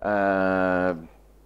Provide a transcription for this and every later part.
Uh,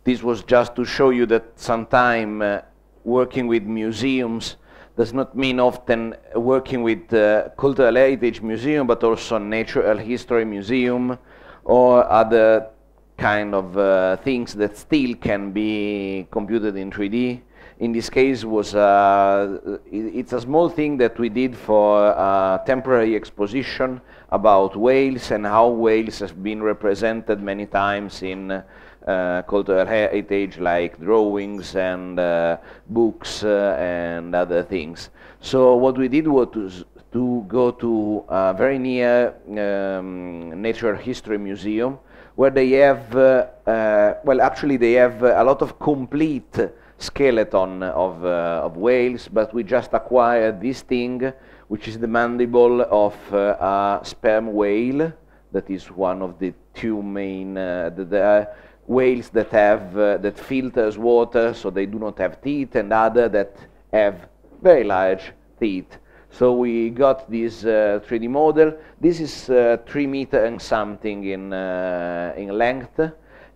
this was just to show you that sometime uh, working with museums does not mean often working with uh, cultural heritage museum, but also natural history museum or other kind of uh, things that still can be computed in 3D. In this case, was uh, it's a small thing that we did for a temporary exposition about whales and how whales have been represented many times in uh, cultural heritage like drawings and uh, books uh, and other things. So what we did was to, to go to a very near um, Natural History Museum where they have, uh, uh, well actually they have a lot of complete skeleton of, uh, of whales, but we just acquired this thing, which is the mandible of uh, a sperm whale. That is one of the two main, uh, the, the whales that have, uh, that filters water, so they do not have teeth, and other that have very large teeth. So we got this uh, 3D model. This is uh, 3 meter and something in, in length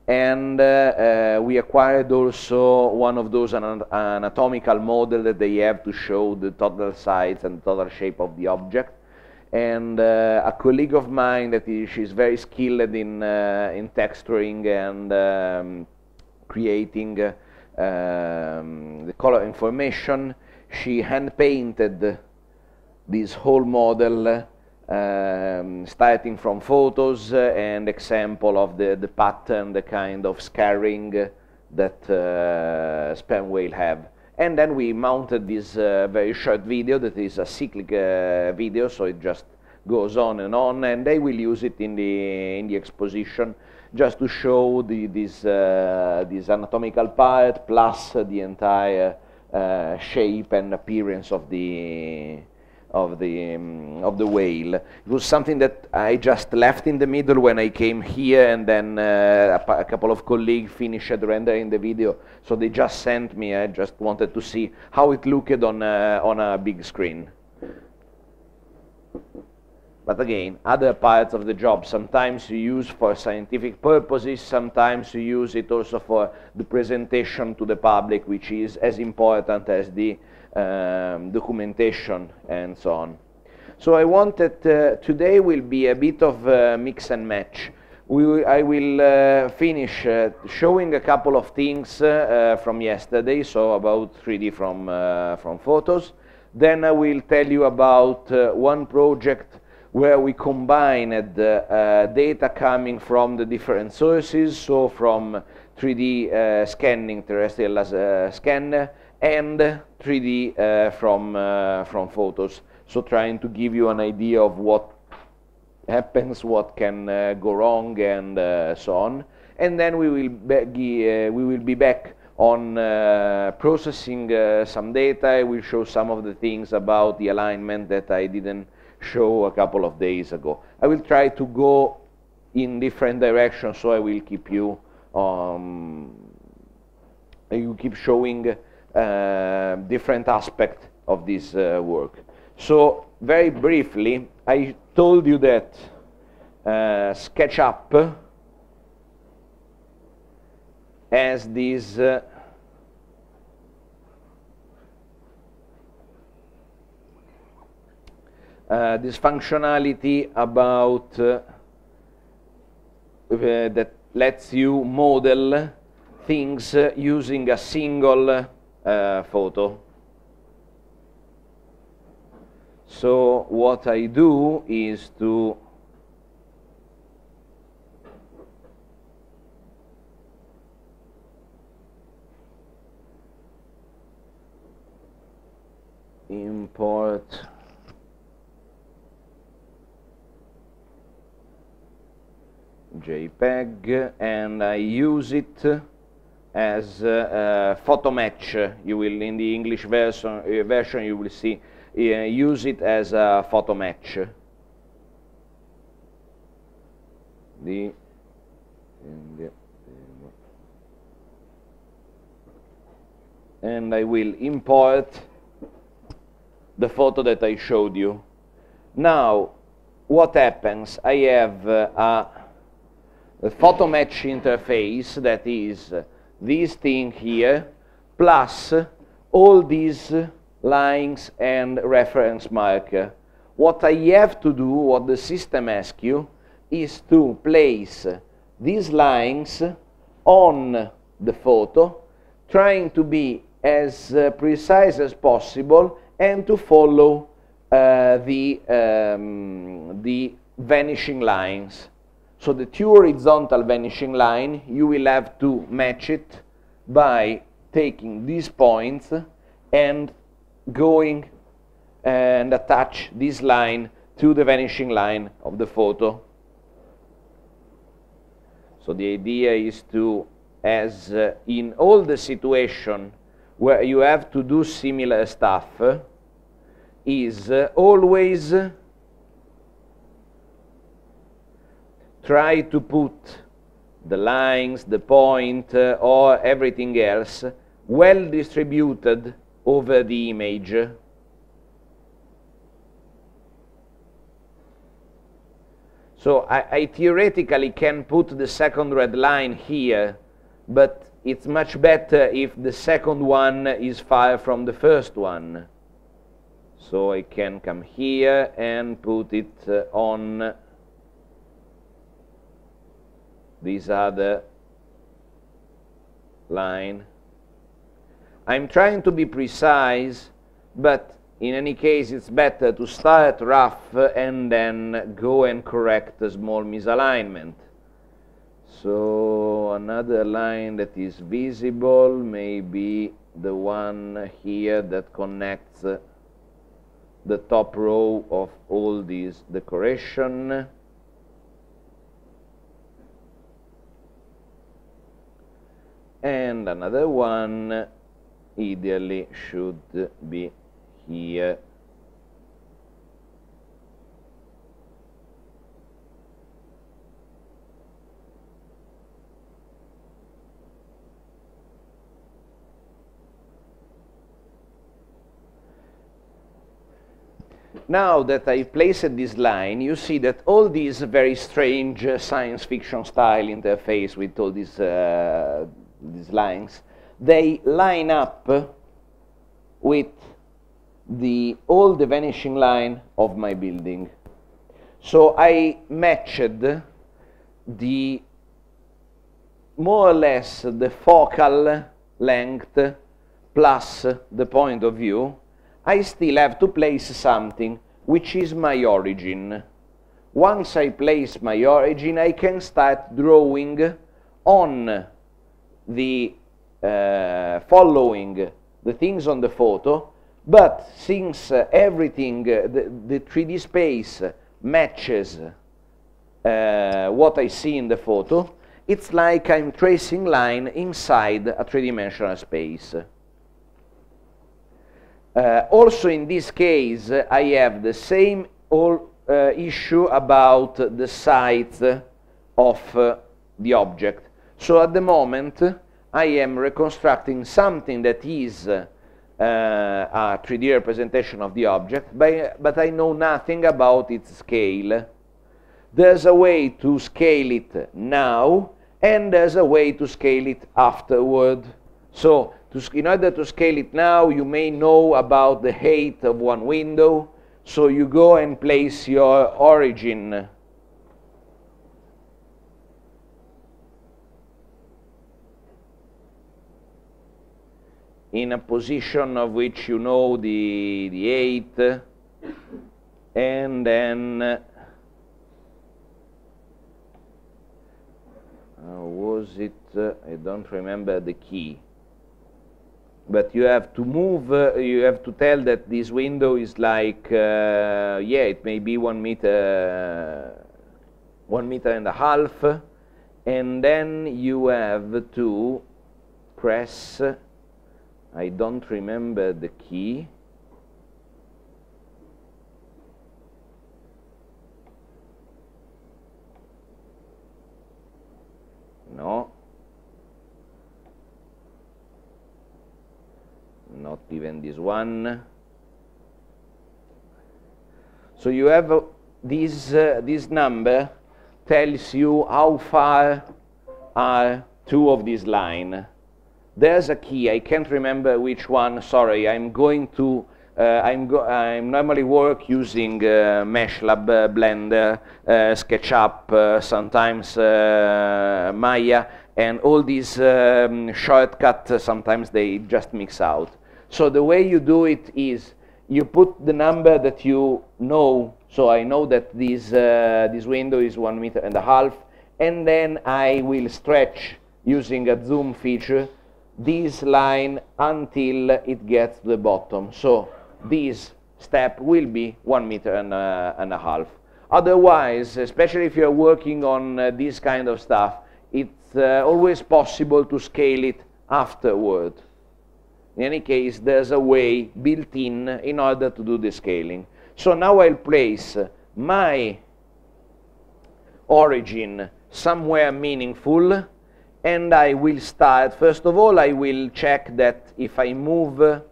and uh, uh, we acquired also one of those anatomical model that they have to show the total size and total shape of the object. And uh, a colleague of mine that is, she's very skilled in, uh, in texturing and um, creating uh, um, the color information, she hand painted this whole model um, starting from photos uh, and example of the, the pattern, the kind of scarring that uh, sperm whale have. And then we mounted this uh, very short video that is a cyclic uh, video, so it just goes on and on, and they will use it in the, in the exposition just to show the, this, uh, this anatomical part plus the entire uh, shape and appearance of the, of the um, of the whale. It was something that I just left in the middle when I came here, and then uh, a, couple of colleagues finished rendering the video. So they just sent me. I just wanted to see how it looked on a, on a big screen. But again, other parts of the job, sometimes you use for scientific purposes, sometimes you use it also for the presentation to the public, which is as important as the um, documentation and so on. So I wanted, uh, today will be a bit of a mix and match. We, I will uh, finish uh, showing a couple of things uh, from yesterday, so about 3D from, uh, from photos. Then I will tell you about uh, one project where we combined data coming from the different sources, so from 3D scanning, terrestrial scanner, and 3D uh, from, uh, from photos. So trying to give you an idea of what happens, what can uh, go wrong, and so on. And then we will, be, we will be back on uh, processing uh, some data. I will show some of the things about the alignment that I didn't show a couple of days ago. I will try to go in different directions, so I will keep you, um, will keep showing uh, different aspect of this uh, work. So very briefly, I told you that uh, SketchUp has this uh, uh, this functionality about uh, that lets you model things using a single uh, photo. So what I do is to import JPEG and I use it as uh, photo match. You will, in the English version, uh, version you will see, uh, use it as a photo match. The, and I will import the photo that I showed you. Now, what happens? I have uh, a the photo match interface that is this thing here plus all these lines and reference marker. What I have to do, what the system asks you, is to place these lines on the photo, trying to be as uh, precise as possible and to follow uh, the, um, the vanishing lines. So the two horizontal vanishing line, you will have to match it by taking these points and going and attach this line to the vanishing line of the photo. So the idea is to, as uh, in all the situation where you have to do similar stuff, is uh, always try to put the lines, the point, uh, or everything else well distributed over the image. So I, I, theoretically can put the second red line here, but it's much better if the second one is far from the first one. So I can come here and put it uh, on this other line. I'm trying to be precise, but in any case it's better to start rough and then go and correct a small misalignment. So another line that is visible may be the one here that connects the top row of all these decoration. And another one ideally should be here. Now that I placed this line, you see that all these very strange science fiction style interface with all these, uh, these lines, they line up with the, all the vanishing line of my building. So I matched the more or less the focal length plus the point of view I still have to place something which is my origin. Once I place my origin, I can start drawing on the uh, following the things on the photo, but since uh, everything, uh, the, the, 3D space matches uh, what I see in the photo, it's like I'm tracing line inside a three-dimensional space. Uh, also in this case, I have the same all, uh, issue about the size of uh, the object. So at the moment, I am reconstructing something that is uh, a 3D representation of the object, but, but I know nothing about its scale. There's a way to scale it now, and there's a way to scale it afterward. So in order to scale it now, you may know about the height of one window, so you go and place your origin in a position of which you know the, the height, and then uh, was it, uh, I don't remember the key. But you have to move, uh, you have to tell that this window is like, uh, yeah, it may be one meter, one meter and a half, and then you have to press, I don't remember the key, no, not even this one. So you have uh, this, uh, this number tells you how far are two of these lines. There's a key, I can't remember which one, sorry, I'm going to, uh, I'm, go I'm normally work using uh, MeshLab, uh, Blender, uh, SketchUp, uh, sometimes uh, Maya, and all these um, shortcuts, sometimes they just mix out. So the way you do it is, you put the number that you know, so I know that this, this window is one meter and a half, and then I will stretch using a zoom feature this line until it gets to the bottom. So this step will be one meter and a, and a half. Otherwise, especially if you're working on uh, this kind of stuff, it's uh, always possible to scale it afterward. In any case, there's a way built in in order to do the scaling. So now I'll place my origin somewhere meaningful and I will start, first of all, I will check that if I move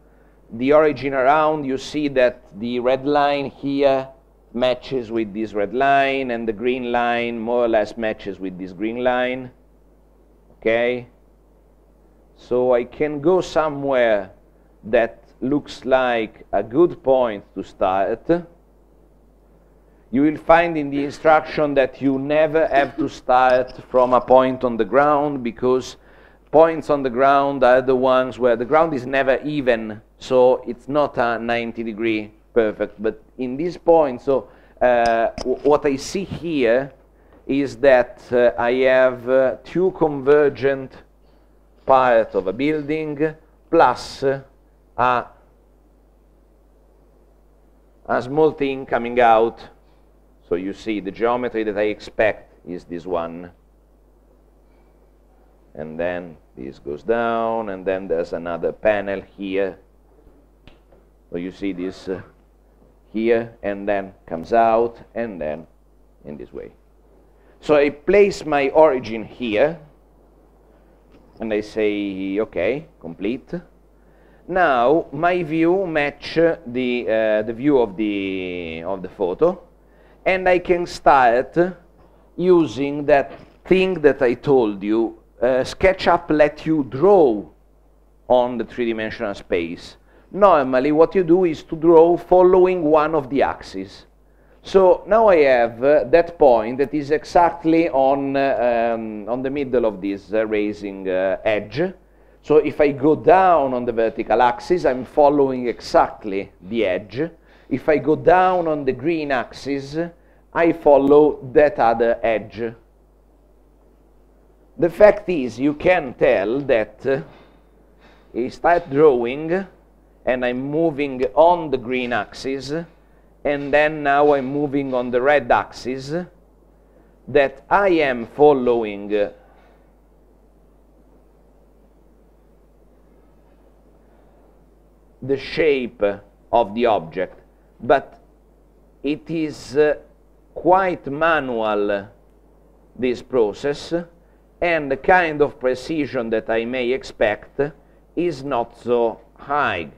the origin around, you see that the red line here matches with this red line, and the green line more or less matches with this green line. Okay? So I can go somewhere that looks like a good point to start you will find in the instruction that you never have to start from a point on the ground because points on the ground are the ones where the ground is never even, so it's not a 90 degree perfect. But in this point, so uh, what I see here is that uh, I have uh, two convergent parts of a building plus a, a small thing coming out so you see the geometry that I expect is this one. And then this goes down, and then there's another panel here. So you see this uh, here, and then comes out, and then in this way. So I place my origin here, and I say, okay, complete. Now my view match the, uh, the view of the, of the photo and I can start using that thing that I told you. Uh, SketchUp let you draw on the three-dimensional space. Normally, what you do is to draw following one of the axes. So now I have uh, that point that is exactly on, uh, um, on the middle of this uh, raising uh, edge. So if I go down on the vertical axis, I'm following exactly the edge. If I go down on the green axis, I follow that other edge. The fact is, you can tell that uh, I start drawing and I'm moving on the green axis, and then now I'm moving on the red axis, that I am following uh, the shape of the object, but it is uh, quite manual, this process, and the kind of precision that I may expect is not so high,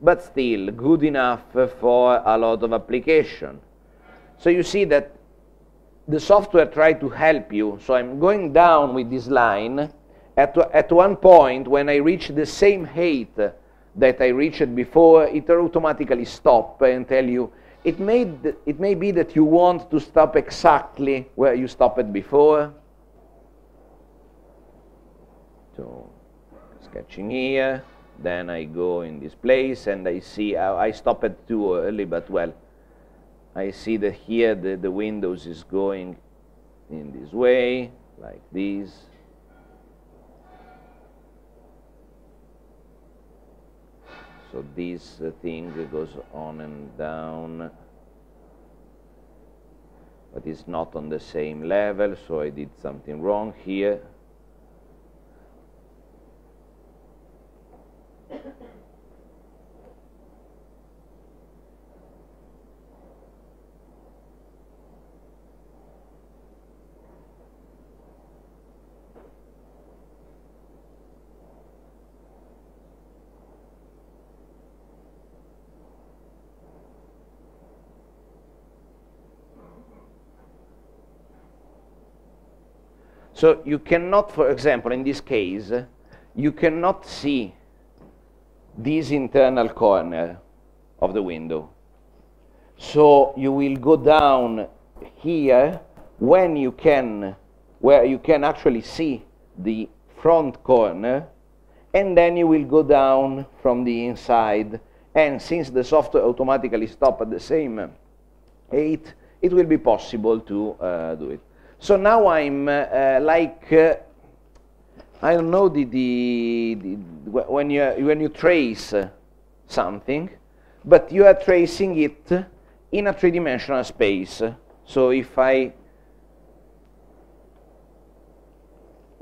but still good enough for a lot of application. So you see that the software tried to help you. So I'm going down with this line. At, at one point, when I reach the same height that I reached it before, it automatically stop and tell you it may, it may be that you want to stop exactly where you stopped it before. So, sketching here, then I go in this place and I see, I, I stopped too early, but well, I see that here the, the windows is going in this way, like this. So this uh, thing goes on and down but it's not on the same level so I did something wrong here So you cannot, for example, in this case, you cannot see this internal corner of the window. So you will go down here when you can, where you can actually see the front corner, and then you will go down from the inside. And since the software automatically stop at the same height, it will be possible to uh, do it. So now I'm uh, like, uh, I don't know, the, the, the, when, you, when you trace something, but you are tracing it in a three-dimensional space. So if I,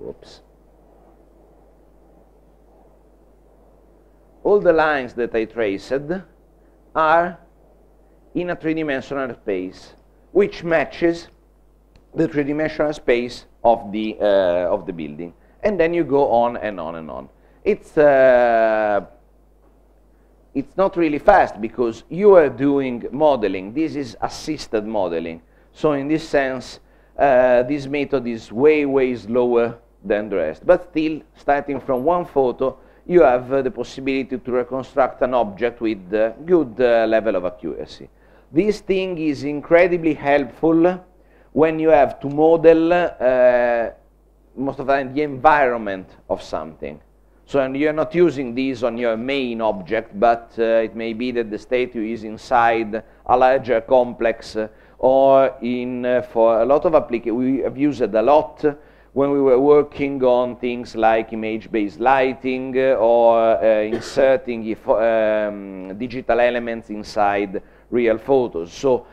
oops, all the lines that I traced are in a three-dimensional space, which matches the three-dimensional space of the, uh, of the building. And then you go on and on and on. It's, uh, it's not really fast because you are doing modeling. This is assisted modeling. So in this sense, uh, this method is way, way slower than the rest. But still, starting from one photo, you have uh, the possibility to reconstruct an object with uh, good uh, level of accuracy. This thing is incredibly helpful when you have to model uh, most of the time the environment of something. So and you're not using these on your main object, but uh, it may be that the statue is inside a larger complex uh, or in, uh, for a lot of applications, we have used it a lot when we were working on things like image-based lighting uh, or uh, inserting um, digital elements inside real photos. So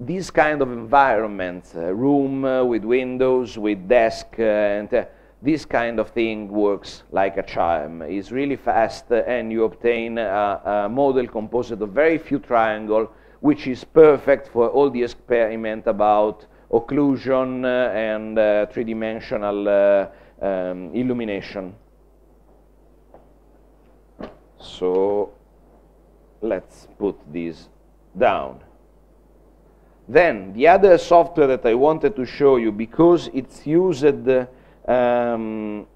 these kind of environments, uh, room uh, with windows, with desk, uh, and uh, this kind of thing works like a charm. It's really fast, uh, and you obtain a, a, model composed of very few triangles, which is perfect for all the experiment about occlusion uh, and three-dimensional um, illumination. So let's put this down. Then the other software that I wanted to show you because it's used um,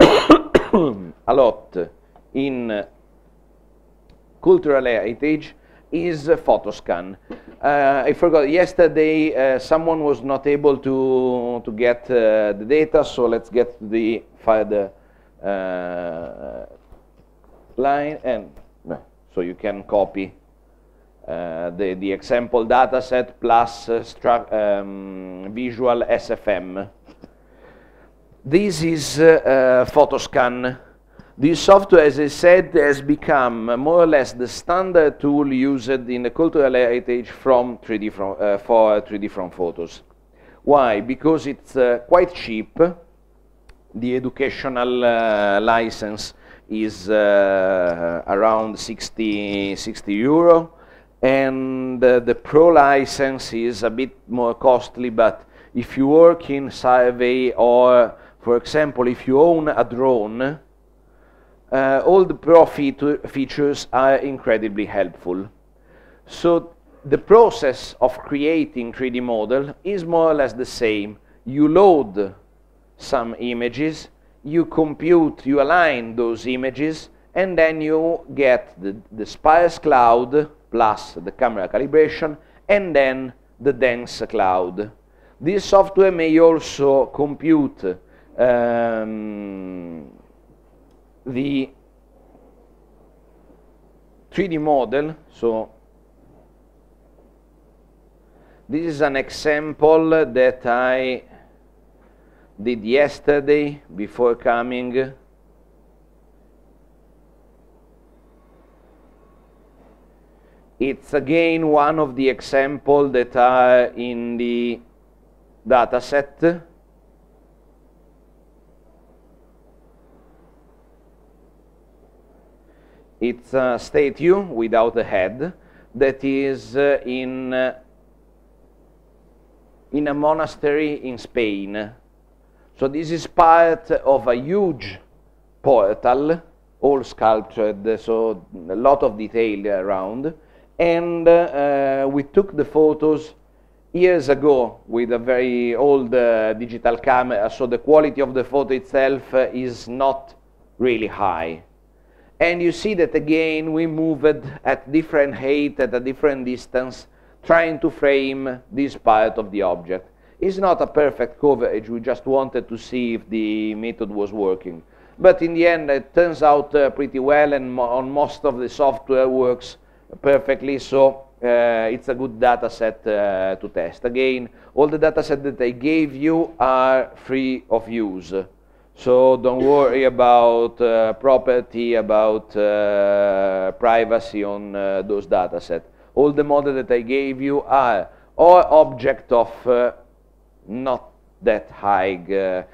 a lot in cultural heritage is Photoscan. Uh, I forgot yesterday uh, someone was not able to to get uh, the data, so let's get the file uh, line and so you can copy the, the example dataset plus uh, um, visual SFM. This is uh, Photoscan. This software, as I said, has become more or less the standard tool used in the cultural heritage from 3D from, uh, for 3D from photos. Why? Because it's uh, quite cheap. The educational uh, license is around 60, 60 euro and uh, the pro license is a bit more costly but if you work in survey or for example if you own a drone uh, all the pro features are incredibly helpful. So the process of creating 3D model is more or less the same. You load some images you compute you align those images and then you get the, the sparse cloud plus the camera calibration, and then the dense cloud. This software may also compute um, the 3D model. So this is an example that I did yesterday before coming It's again one of the examples that are in the data set. It's a statue without a head that is uh, in, uh, in a monastery in Spain. So this is part of a huge portal, all sculptured, so a lot of detail around and uh, we took the photos years ago with a very old uh, digital camera, so the quality of the photo itself uh, is not really high. And you see that again we moved at different height, at a different distance, trying to frame this part of the object. It's not a perfect coverage, we just wanted to see if the method was working. But in the end, it turns out uh, pretty well, and mo on most of the software works perfectly, so uh, it's a good data set uh, to test. Again, all the data set that I gave you are free of use. So don't worry about uh, property, about uh, privacy on uh, those data sets. All the models that I gave you are or object of uh, not that high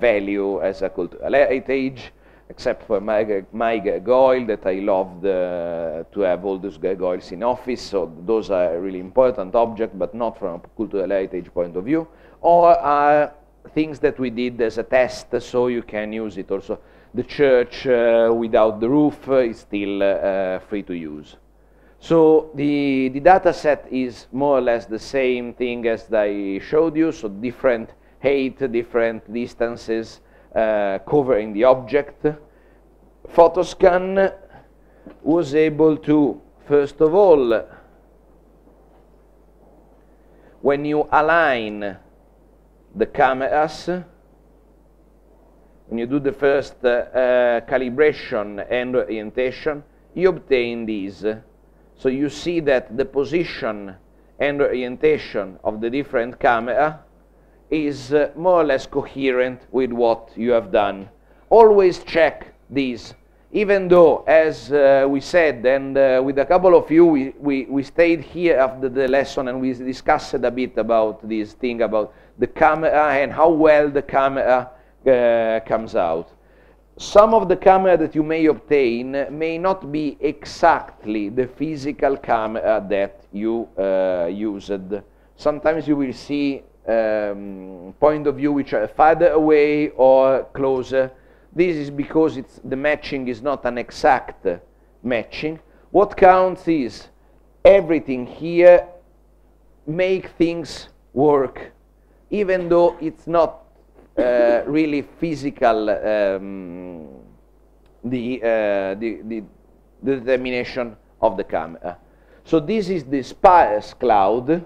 value as a cultural heritage, except for my, my gargoyle that I love to have all those gargoyles in office. So those are really important objects, but not from a cultural heritage point of view. Or are things that we did as a test, so you can use it also. The church uh, without the roof is still uh, free to use. So the, the data set is more or less the same thing as I showed you, so different height, different distances uh, covering the object. Photoscan was able to, first of all, when you align the cameras, when you do the first uh, uh, calibration and orientation, you obtain these. So you see that the position and orientation of the different camera is uh, more or less coherent with what you have done. Always check these. Even though, as uh, we said, and uh, with a couple of you, we, we, we stayed here after the lesson and we discussed a bit about this thing about the camera and how well the camera uh, comes out. Some of the camera that you may obtain may not be exactly the physical camera that you uh, used. Sometimes you will see um, point of view which are farther away or closer. This is because it's, the matching is not an exact matching. What counts is everything here make things work even though it's not uh, really physical um, the, uh, the, the, the, determination of the camera. So this is the sparse cloud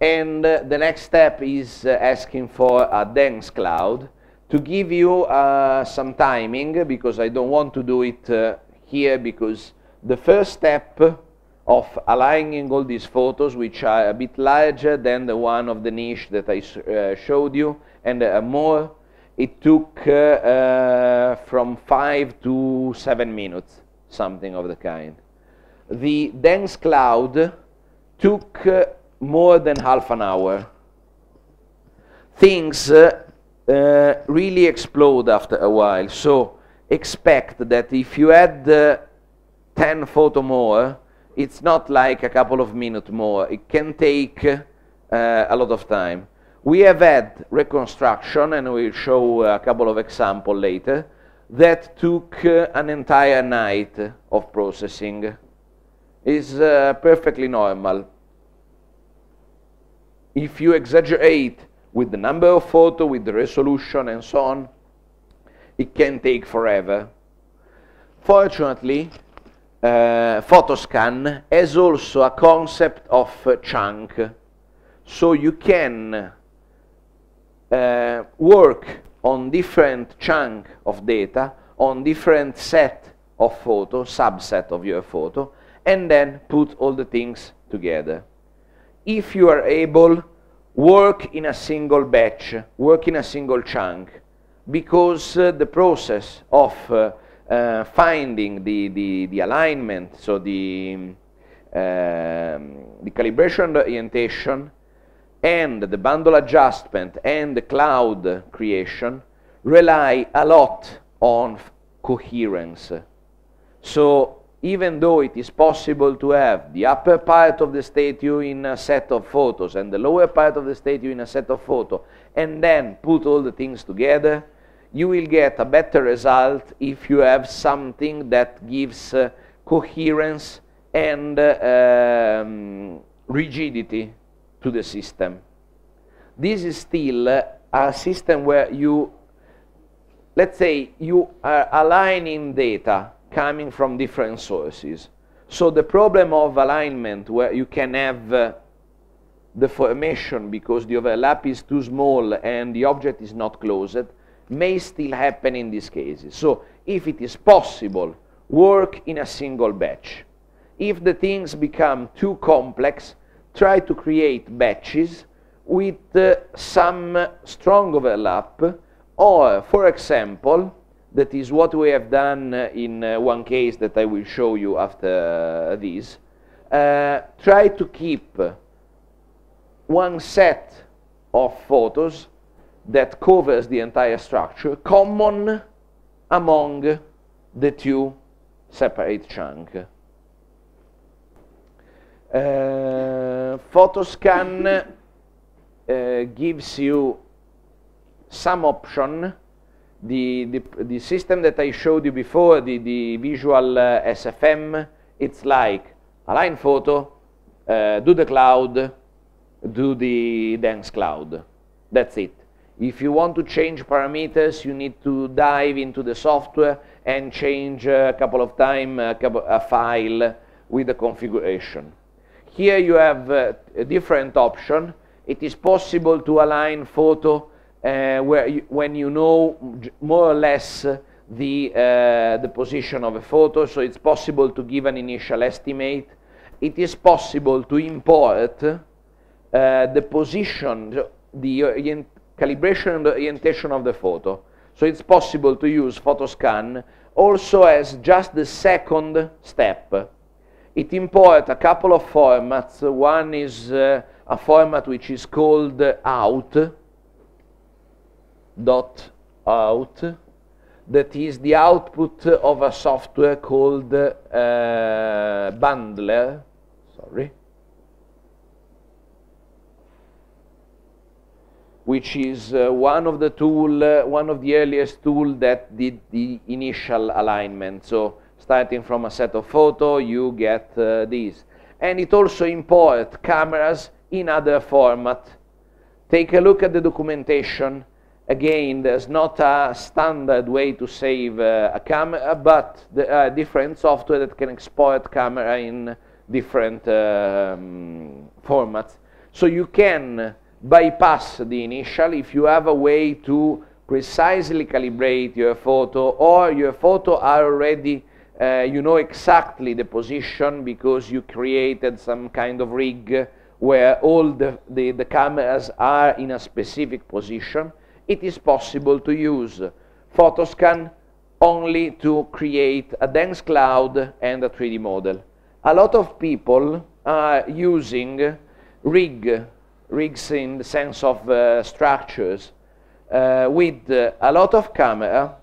and uh, the next step is uh, asking for a dense cloud to give you uh, some timing because I don't want to do it uh, here because the first step of aligning all these photos, which are a bit larger than the one of the niche that I uh, showed you, and uh, more, it took from five to seven minutes, something of the kind. The dense cloud took more than half an hour. Things uh, really explode after a while, so expect that if you add 10 photo more, it's not like a couple of minutes more. It can take uh, a lot of time. We have had reconstruction, and we'll show a couple of examples later, that took uh, an entire night of processing. Is uh, perfectly normal. If you exaggerate with the number of photos, with the resolution, and so on, it can take forever. Fortunately, uh, Photoscan has also a concept of uh, chunk. So you can uh, work on different chunk of data, on different set of photo, subset of your photo, and then put all the things together. If you are able, work in a single batch, work in a single chunk, because uh, the process of uh, uh, finding the, the, the alignment, so the, um, the calibration orientation, and the bundle adjustment and the cloud creation rely a lot on coherence. So even though it is possible to have the upper part of the statue in a set of photos and the lower part of the statue in a set of photos, and then put all the things together, you will get a better result if you have something that gives uh, coherence and uh, um, rigidity to the system. This is still a system where you, let's say, you are aligning data coming from different sources. So the problem of alignment where you can have uh, formation because the overlap is too small and the object is not closed may still happen in these cases. So if it is possible, work in a single batch. If the things become too complex, try to create batches with uh, some strong overlap or, for example, that is what we have done uh, in uh, one case that I will show you after this. Uh, try to keep one set of photos that covers the entire structure common among the two separate chunks. Uh, Photoscan uh, gives you some option. The, the, the, system that I showed you before, the, the visual uh, SFM, it's like align photo, uh, do the cloud, do the dense cloud. That's it. If you want to change parameters, you need to dive into the software and change a couple of times a, file with the configuration. Here you have uh, a different option. It is possible to align photo where you, when you know more or less the, uh, the position of a photo, so it's possible to give an initial estimate. It is possible to import uh, the position, the calibration and orientation of the photo. So it's possible to use PhotoScan also as just the second step. It imports a couple of formats. One is uh, a format which is called out, dot out, that is the output of a software called uh, Bundler, sorry, which is uh, one of the tool, uh, one of the earliest tool that did the initial alignment. So starting from a set of photo, you get uh, these. And it also import cameras in other format. Take a look at the documentation. Again, there's not a standard way to save uh, a camera, but there are different software that can export camera in different um, formats. So you can bypass the initial if you have a way to precisely calibrate your photo or your photo are already uh, you know exactly the position because you created some kind of rig where all the, the, the cameras are in a specific position it is possible to use photoscan only to create a dense cloud and a 3D model. A lot of people are using rig rigs in the sense of uh, structures uh, with uh, a lot of camera.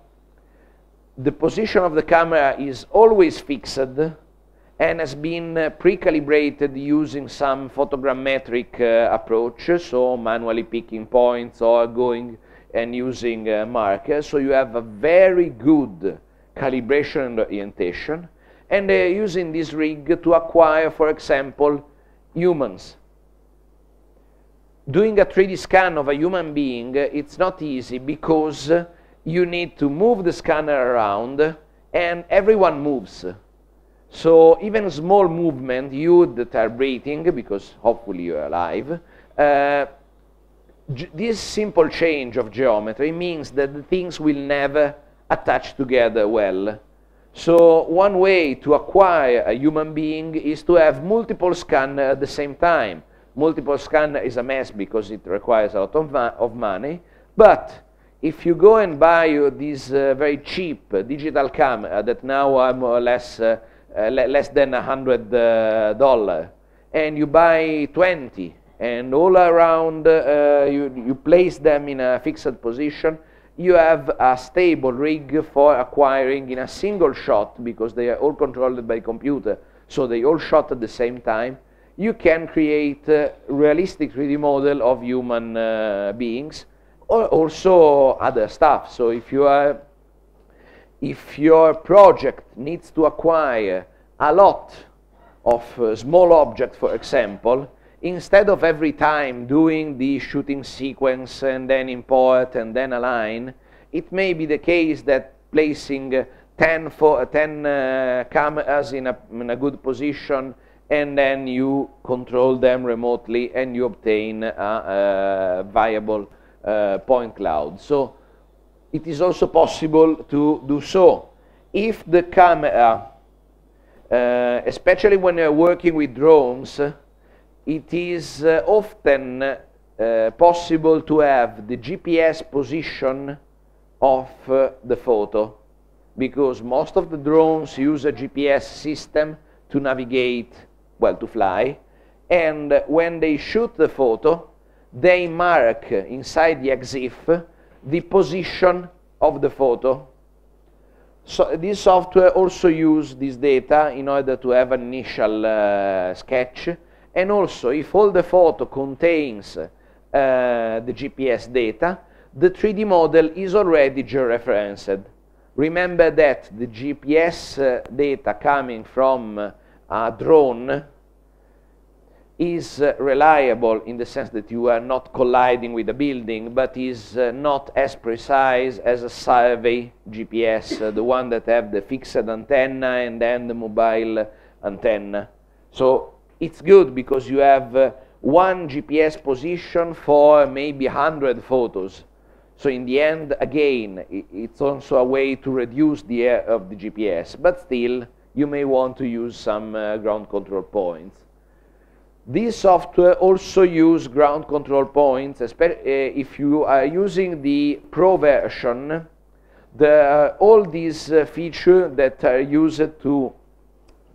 The position of the camera is always fixed and has been uh, pre-calibrated using some photogrammetric uh, approach, so manually picking points or going and using uh, markers. So you have a very good calibration and orientation. And they're using this rig to acquire, for example, humans doing a 3D scan of a human being, it's not easy because you need to move the scanner around and everyone moves. So even small movement, you that are breathing, because hopefully you're alive, uh, this simple change of geometry means that the things will never attach together well. So one way to acquire a human being is to have multiple scanners at the same time multiple scan is a mess because it requires a lot of, of money. But if you go and buy uh, this uh, very cheap uh, digital camera that now are more or less uh, uh, le less than a hundred uh, dollar, and you buy 20, and all around you, you place them in a fixed position, you have a stable rig for acquiring in a single shot because they are all controlled by computer, so they all shot at the same time you can create a realistic 3D model of human uh, beings or also other stuff. So if you are if your project needs to acquire a lot of uh, small objects, for example, instead of every time doing the shooting sequence and then import and then align, it may be the case that placing 10, for, 10 uh, cameras in a, in a good position and then you control them remotely and you obtain a, a viable uh, point cloud. So it is also possible to do so. If the camera, uh, especially when you're working with drones, it is uh, often uh, possible to have the GPS position of uh, the photo because most of the drones use a GPS system to navigate, well, to fly. And when they shoot the photo, they mark inside the EXIF the position of the photo. So this software also use this data in order to have an initial uh, sketch. And also, if all the photo contains uh, the GPS data, the 3D model is already georeferenced. Remember that the GPS uh, data coming from uh, a drone is uh, reliable in the sense that you are not colliding with a building, but is uh, not as precise as a survey GPS, uh, the one that have the fixed antenna and then the mobile antenna. So it's good because you have uh, one GPS position for maybe 100 photos. So in the end, again, it's also a way to reduce the air of the GPS, but still, you may want to use some uh, ground control points. This software also use ground control points, uh, if you are using the Pro version, the, uh, all these uh, features that are used to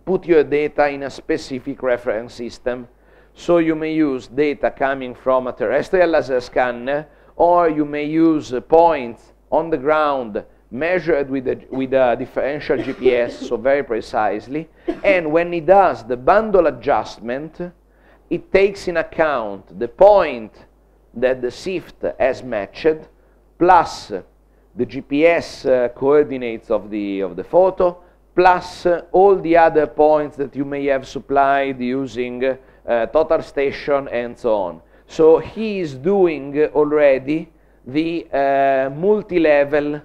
put your data in a specific reference system. So you may use data coming from a terrestrial laser scanner or you may use points on the ground measured with a, with a differential GPS, so very precisely. And when it does the bundle adjustment, it takes in account the point that the SIFT has matched, plus the GPS uh, coordinates of the, of the photo, plus all the other points that you may have supplied using uh, total station and so on. So he is doing already the uh, multi-level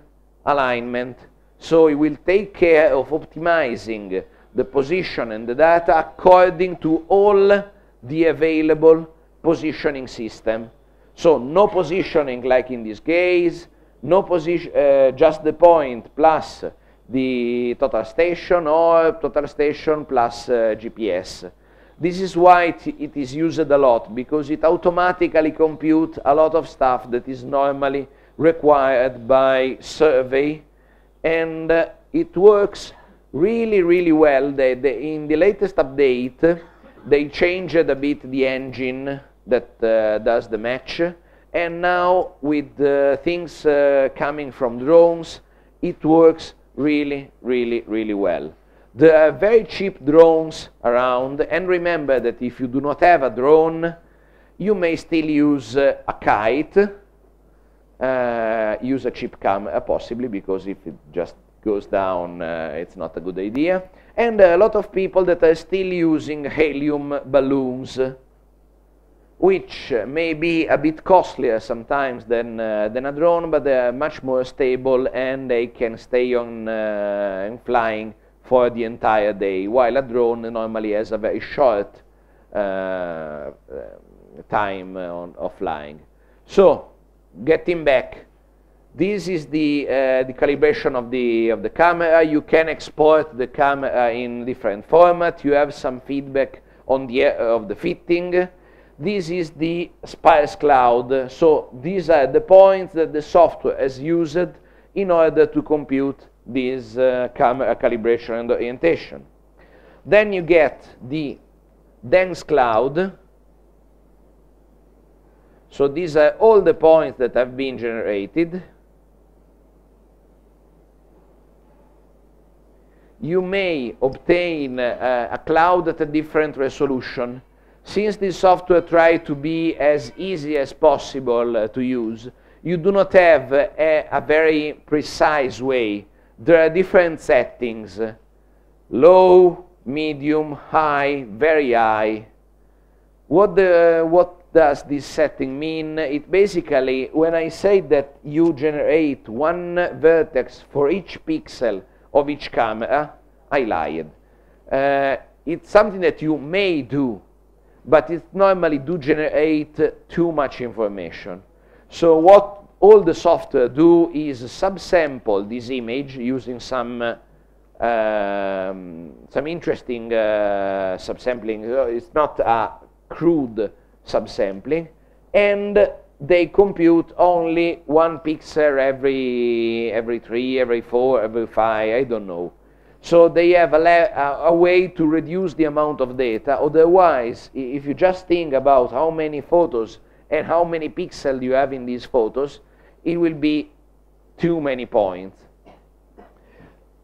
alignment. So he will take care of optimizing the position and the data according to all the available positioning system. So no positioning like in this case, no position, uh, just the point plus the total station or total station plus uh, GPS. This is why it, it is used a lot, because it automatically computes a lot of stuff that is normally required by survey, and uh, it works really, really well. In the latest update, they changed a bit the engine that uh, does the match, and now with uh, things uh, coming from drones, it works really, really, really well. There are very cheap drones around, and remember that if you do not have a drone, you may still use uh, a kite, uh, use a cheap camera possibly, because if it just goes down, uh, it's not a good idea. And a lot of people that are still using helium balloons, which may be a bit costlier sometimes than, uh, than a drone, but they are much more stable and they can stay on uh, flying for the entire day, while a drone normally has a very short uh, uh time on, of flying. So, getting back, this is the, uh, the calibration of the, of the camera. You can export the camera in different format. You have some feedback on the, uh, of the fitting. This is the sparse cloud. So these are the points that the software has used in order to compute this uh, camera calibration and orientation. Then you get the dense cloud. So these are all the points that have been generated. You may obtain uh, a cloud at a different resolution. Since this software tries to be as easy as possible uh, to use, you do not have a, a very precise way there are different settings low, medium, high, very high. what, the, what does this setting mean? It basically, when I say that you generate one vertex for each pixel of each camera, I lied. Uh, it's something that you may do, but it normally do generate too much information. So what all the software do is subsample this image using some uh, um, some interesting uh, subsampling. It's not a crude subsampling, and they compute only one pixel every every three, every four, every five. I don't know. So they have a, a, way to reduce the amount of data. Otherwise, if you just think about how many photos and how many pixels you have in these photos, it will be too many points.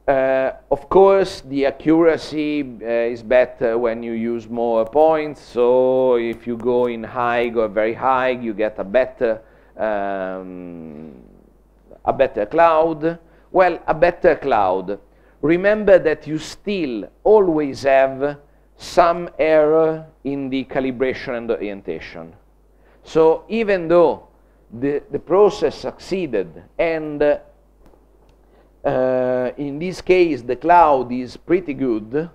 Uh, of course, the accuracy uh, is better when you use more points. So if you go in high or very high, you get a better um, a better cloud. Well, a better cloud. Remember that you still always have some error in the calibration and orientation. So even though the, the process succeeded and uh, uh, in this case the cloud is pretty good,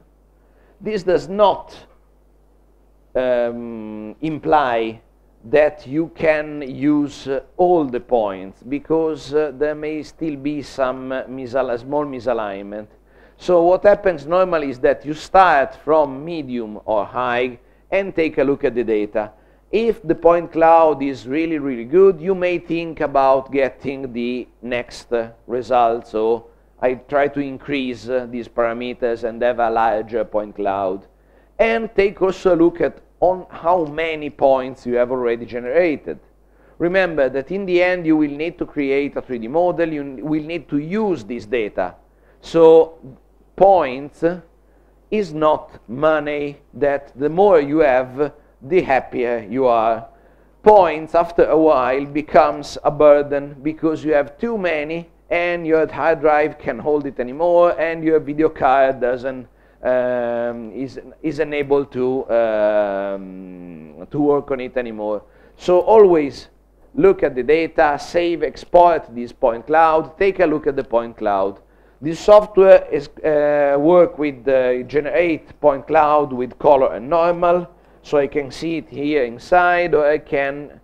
this does not um, imply that you can use uh, all the points because uh, there may still be some misal small misalignment. So what happens normally is that you start from medium or high and take a look at the data. If the point cloud is really, really good, you may think about getting the next uh, result. So I try to increase uh, these parameters and have a larger point cloud. And take also a look at on how many points you have already generated. Remember that in the end you will need to create a 3D model, you will need to use this data. So points is not money that the more you have, the happier you are. Points, after a while, becomes a burden because you have too many and your hard drive can hold it anymore and your video card doesn't um, is, isn't able to, um, to work on it anymore. So always look at the data, save, export this point cloud, take a look at the point cloud. This software is uh, work with the generate point cloud with color and normal so I can see it here inside or I can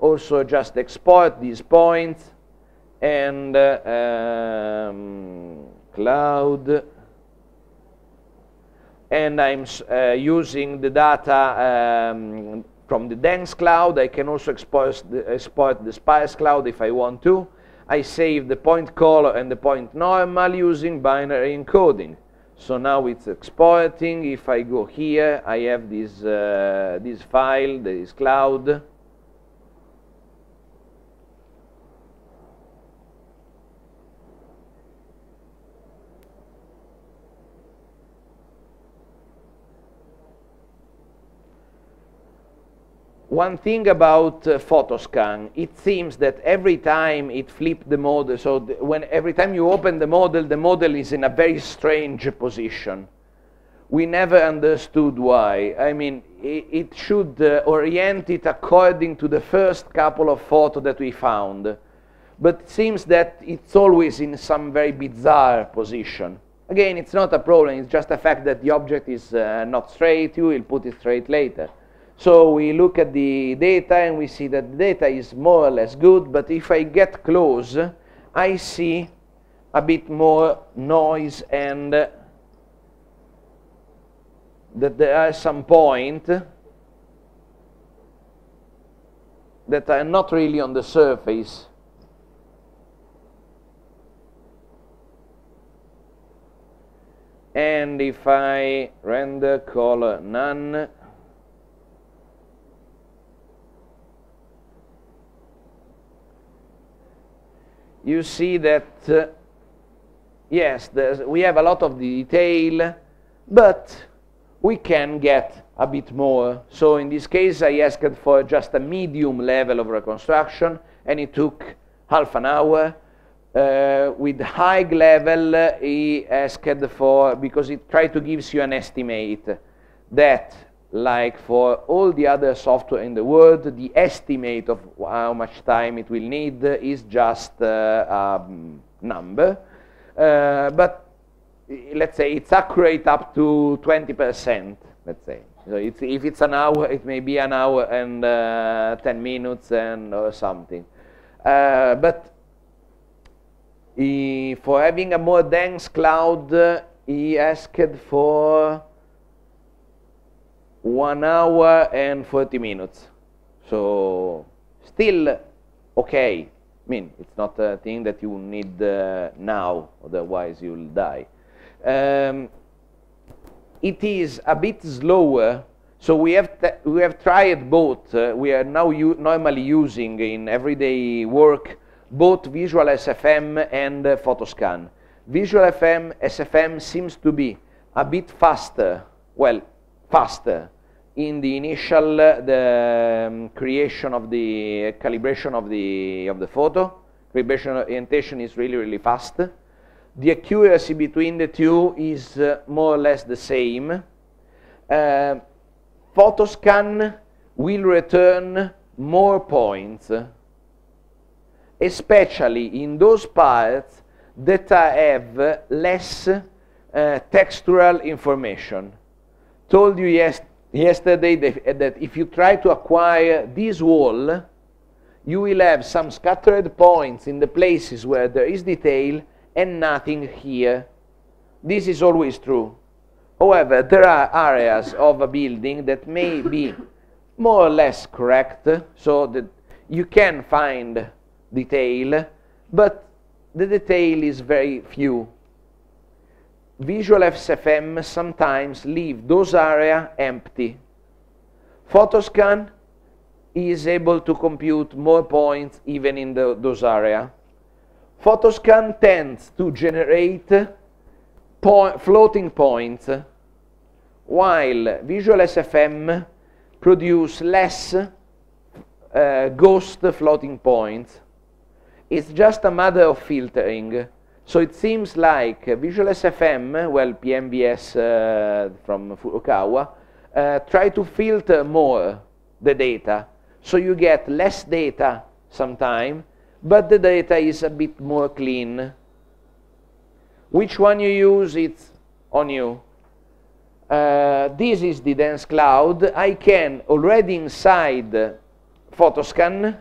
also just export these points and uh, um, cloud and I'm uh, using the data um, from the dense cloud. I can also export the, export the sparse cloud if I want to. I save the point color and the point normal using binary encoding. So now it's exporting. If I go here, I have this, uh, this file, this cloud. One thing about uh, Photoscan, it seems that every time it flipped the model, so the, when every time you open the model, the model is in a very strange position. We never understood why. I mean, it, it should uh, orient it according to the first couple of photos that we found. But it seems that it's always in some very bizarre position. Again, it's not a problem, it's just a fact that the object is uh, not straight, you will put it straight later. So we look at the data and we see that the data is more or less good, but if I get close, I see a bit more noise and that there are some point that are not really on the surface. And if I render color none, you see that, uh, yes, we have a lot of detail, but we can get a bit more. So in this case, I asked for just a medium level of reconstruction, and it took half an hour. Uh, with high level, he asked for, because it tried to give you an estimate, that like for all the other software in the world, the estimate of how much time it will need is just uh, a number. Uh, but let's say it's accurate up to 20%, let's say. So it's, if it's an hour, it may be an hour and uh, 10 minutes and or something. Uh, but for having a more dense cloud, he asked for one hour and 40 minutes. So still okay. I mean, it's not a thing that you need uh, now, otherwise you'll die. Um, it is a bit slower, so we have, we have tried both. Uh, we are now normally using in everyday work both Visual SFM and uh, Photoscan. Visual FM, SFM seems to be a bit faster, well, faster in the initial the um, creation of the calibration of the of the photo. Calibration orientation is really really fast. The accuracy between the two is uh, more or less the same. Uh, Photoscan will return more points, especially in those parts that have less uh, textural information. Told you yes, yesterday that, if you try to acquire this wall, you will have some scattered points in the places where there is detail and nothing here. This is always true. However, there are areas of a building that may be more or less correct, so that you can find detail, but the detail is very few. Visual SFM sometimes leave those areas empty. Photoscan is able to compute more points even in the, those areas. Photoscan tends to generate po floating points, while Visual SFM produce less uh, ghost floating points. It's just a matter of filtering. So it seems like Visual SFM, well, PMVS uh, from Furukawa, uh, try to filter more the data. So you get less data sometime, but the data is a bit more clean. Which one you use, it's on you. Uh, this is the dense cloud. I can already inside Photoscan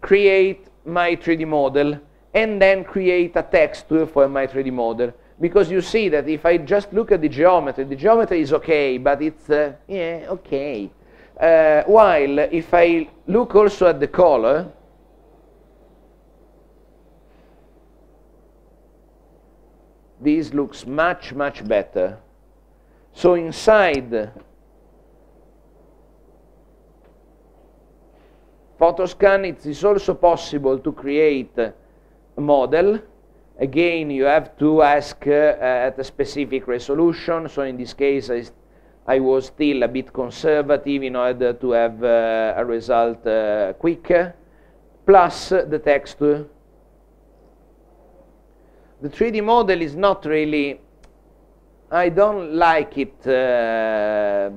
create my 3D model and then create a texture for my 3D model. Because you see that if I just look at the geometry, the geometry is okay, but it's, uh, yeah, okay. Uh, while if I look also at the color, this looks much, much better. So inside Photoscan, it is also possible to create model. Again, you have to ask uh, at a specific resolution. So in this case, I, I, was still a bit conservative in order to have uh, a result uh, quicker, plus the text. the 3D model is not really, I don't like it. Uh,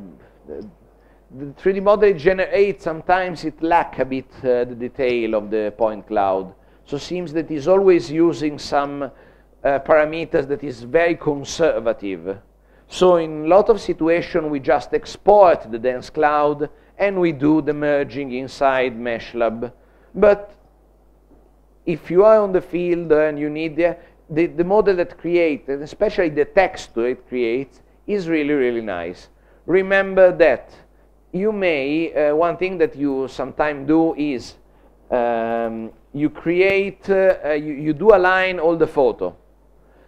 the 3D model generates, sometimes it lack a bit uh, the detail of the point cloud. So it seems that it's always using some uh, parameters that is very conservative. So in a lot of situations, we just export the dense cloud and we do the merging inside MeshLab. But if you are on the field and you need the, the, the model that creates, and especially the texture it creates, is really, really nice. Remember that you may, uh, one thing that you sometimes do is um, you create, uh, uh, you, you do align all the photo.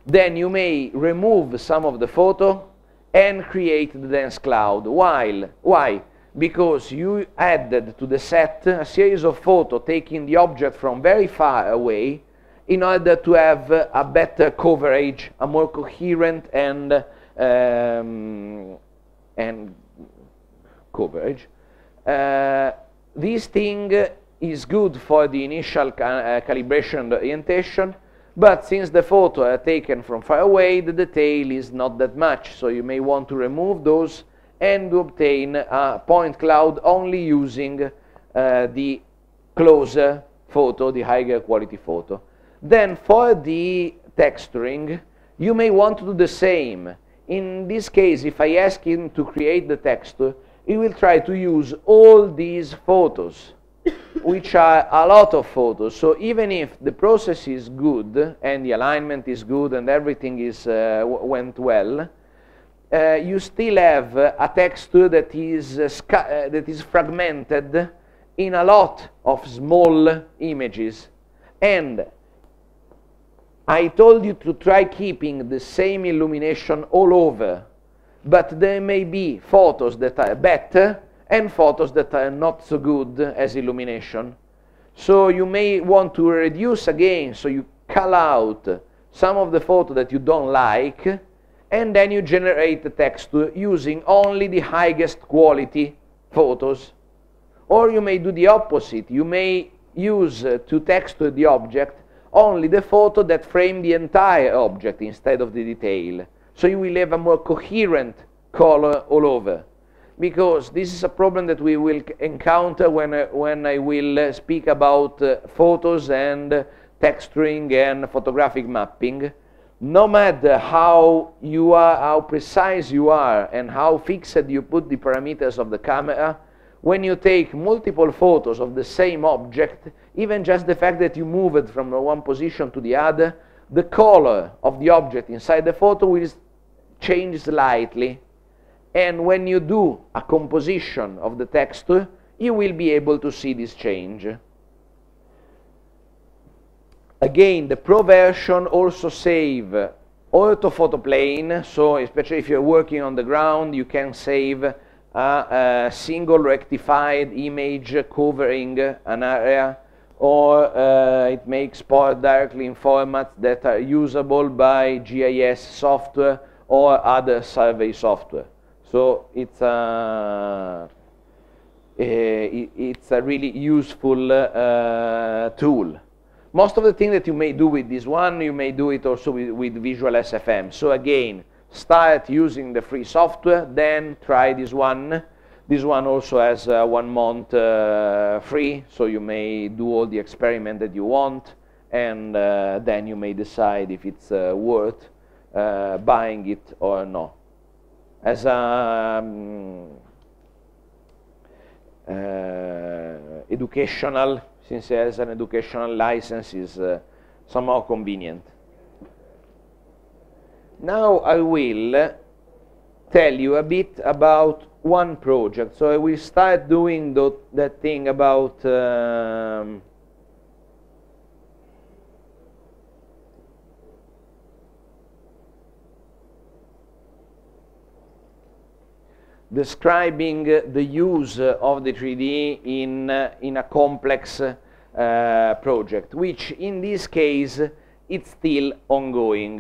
Then you may remove some of the photo and create the dense cloud. While, why? Because you added to the set a series of photo taking the object from very far away in order to have a better coverage, a more coherent and um, and coverage. Uh, this thing is good for the initial ca uh, calibration orientation, but since the photo are taken from far away, the detail is not that much, so you may want to remove those and obtain a point cloud only using uh, the closer photo, the higher quality photo. Then for the texturing, you may want to do the same. In this case, if I ask him to create the texture, he will try to use all these photos, which are a lot of photos. So even if the process is good and the alignment is good and everything is, uh, went well, uh, you still have a texture that is, uh, uh, that is fragmented in a lot of small images. And I told you to try keeping the same illumination all over, but there may be photos that are better and photos that are not so good as illumination. So you may want to reduce again, so you cull out some of the photo that you don't like, and then you generate the text using only the highest quality photos or you may do the opposite. You may use uh, to texture the object only the photo that frame the entire object instead of the detail. So you will have a more coherent color all over. Because this is a problem that we will encounter when, uh, when I will uh, speak about uh, photos and texturing and photographic mapping. No matter how you are, how precise you are, and how fixed you put the parameters of the camera, when you take multiple photos of the same object, even just the fact that you move it from one position to the other, the color of the object inside the photo will change slightly. And when you do a composition of the texture, you will be able to see this change. Again, the Pro version also save orthophoto plane, so especially if you're working on the ground, you can save a, a single rectified image covering an area or uh, it may export directly in formats that are usable by GIS software or other survey software. So it's a, it's a really useful uh, tool. Most of the things that you may do with this one, you may do it also with, with Visual SFM. So again, start using the free software, then try this one. This one also has uh, one month uh, free, so you may do all the experiment that you want, and uh, then you may decide if it's uh, worth uh, buying it or not. As a um, uh, educational, since has an educational license, is somehow convenient. Now I will tell you a bit about one project. So I will start doing that thing about um, describing the use of the 3D in, uh, in a complex uh, project, which in this case it's still ongoing.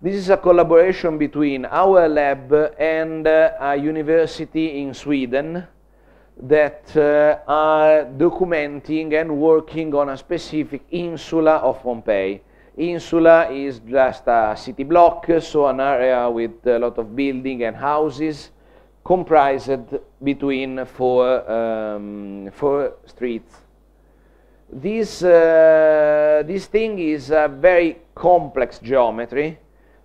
This is a collaboration between our lab and uh, a university in Sweden that uh, are documenting and working on a specific insula of Pompeii. Insula is just a city block, so an area with a lot of building and houses comprised between four, um, four streets. This, uh, this thing is a very complex geometry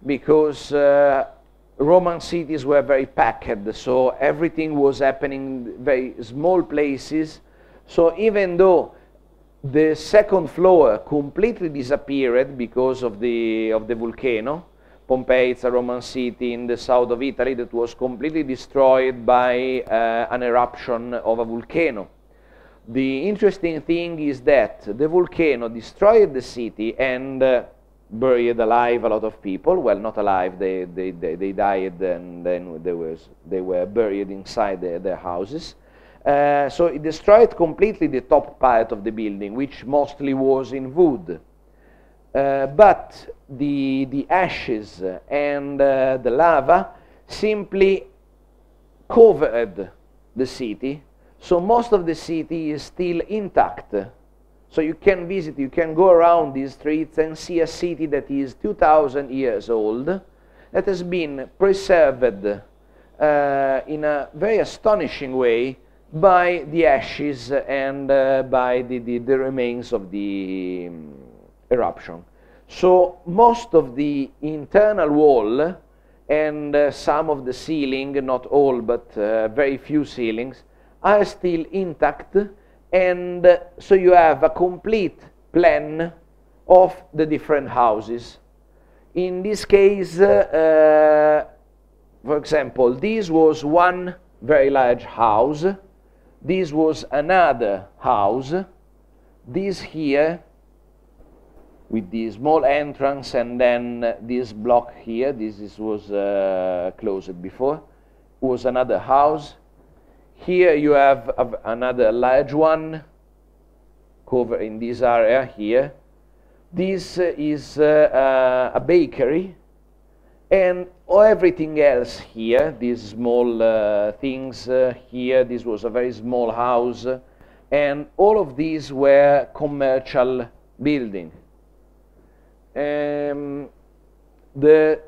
because uh, Roman cities were very packed, so everything was happening in very small places. So even though the second floor completely disappeared because of the, of the volcano, Pompeii is a Roman city in the south of Italy that was completely destroyed by uh, an eruption of a volcano. The interesting thing is that the volcano destroyed the city and uh, buried alive a lot of people. Well, not alive, they, they, they, they died and then they, was, they were buried inside their, their houses. Uh, so it destroyed completely the top part of the building, which mostly was in wood. Uh, but the, the ashes and uh, the lava simply covered the city, so most of the city is still intact. So you can visit, you can go around these streets and see a city that is 2,000 years old, that has been preserved uh, in a very astonishing way by the ashes and uh, by the, the, the, remains of the um, eruption. So most of the internal wall and uh, some of the ceiling, not all, but uh, very few ceilings, are still intact. And uh, so you have a complete plan of the different houses. In this case, uh, for example, this was one very large house. This was another house. This here with the small entrance and then uh, this block here, this is, was uh, closed before, was another house. Here you have a, another large one cover in this area here. This uh, is uh, a bakery and everything else here, these small uh, things uh, here, this was a very small house and all of these were commercial buildings um, the,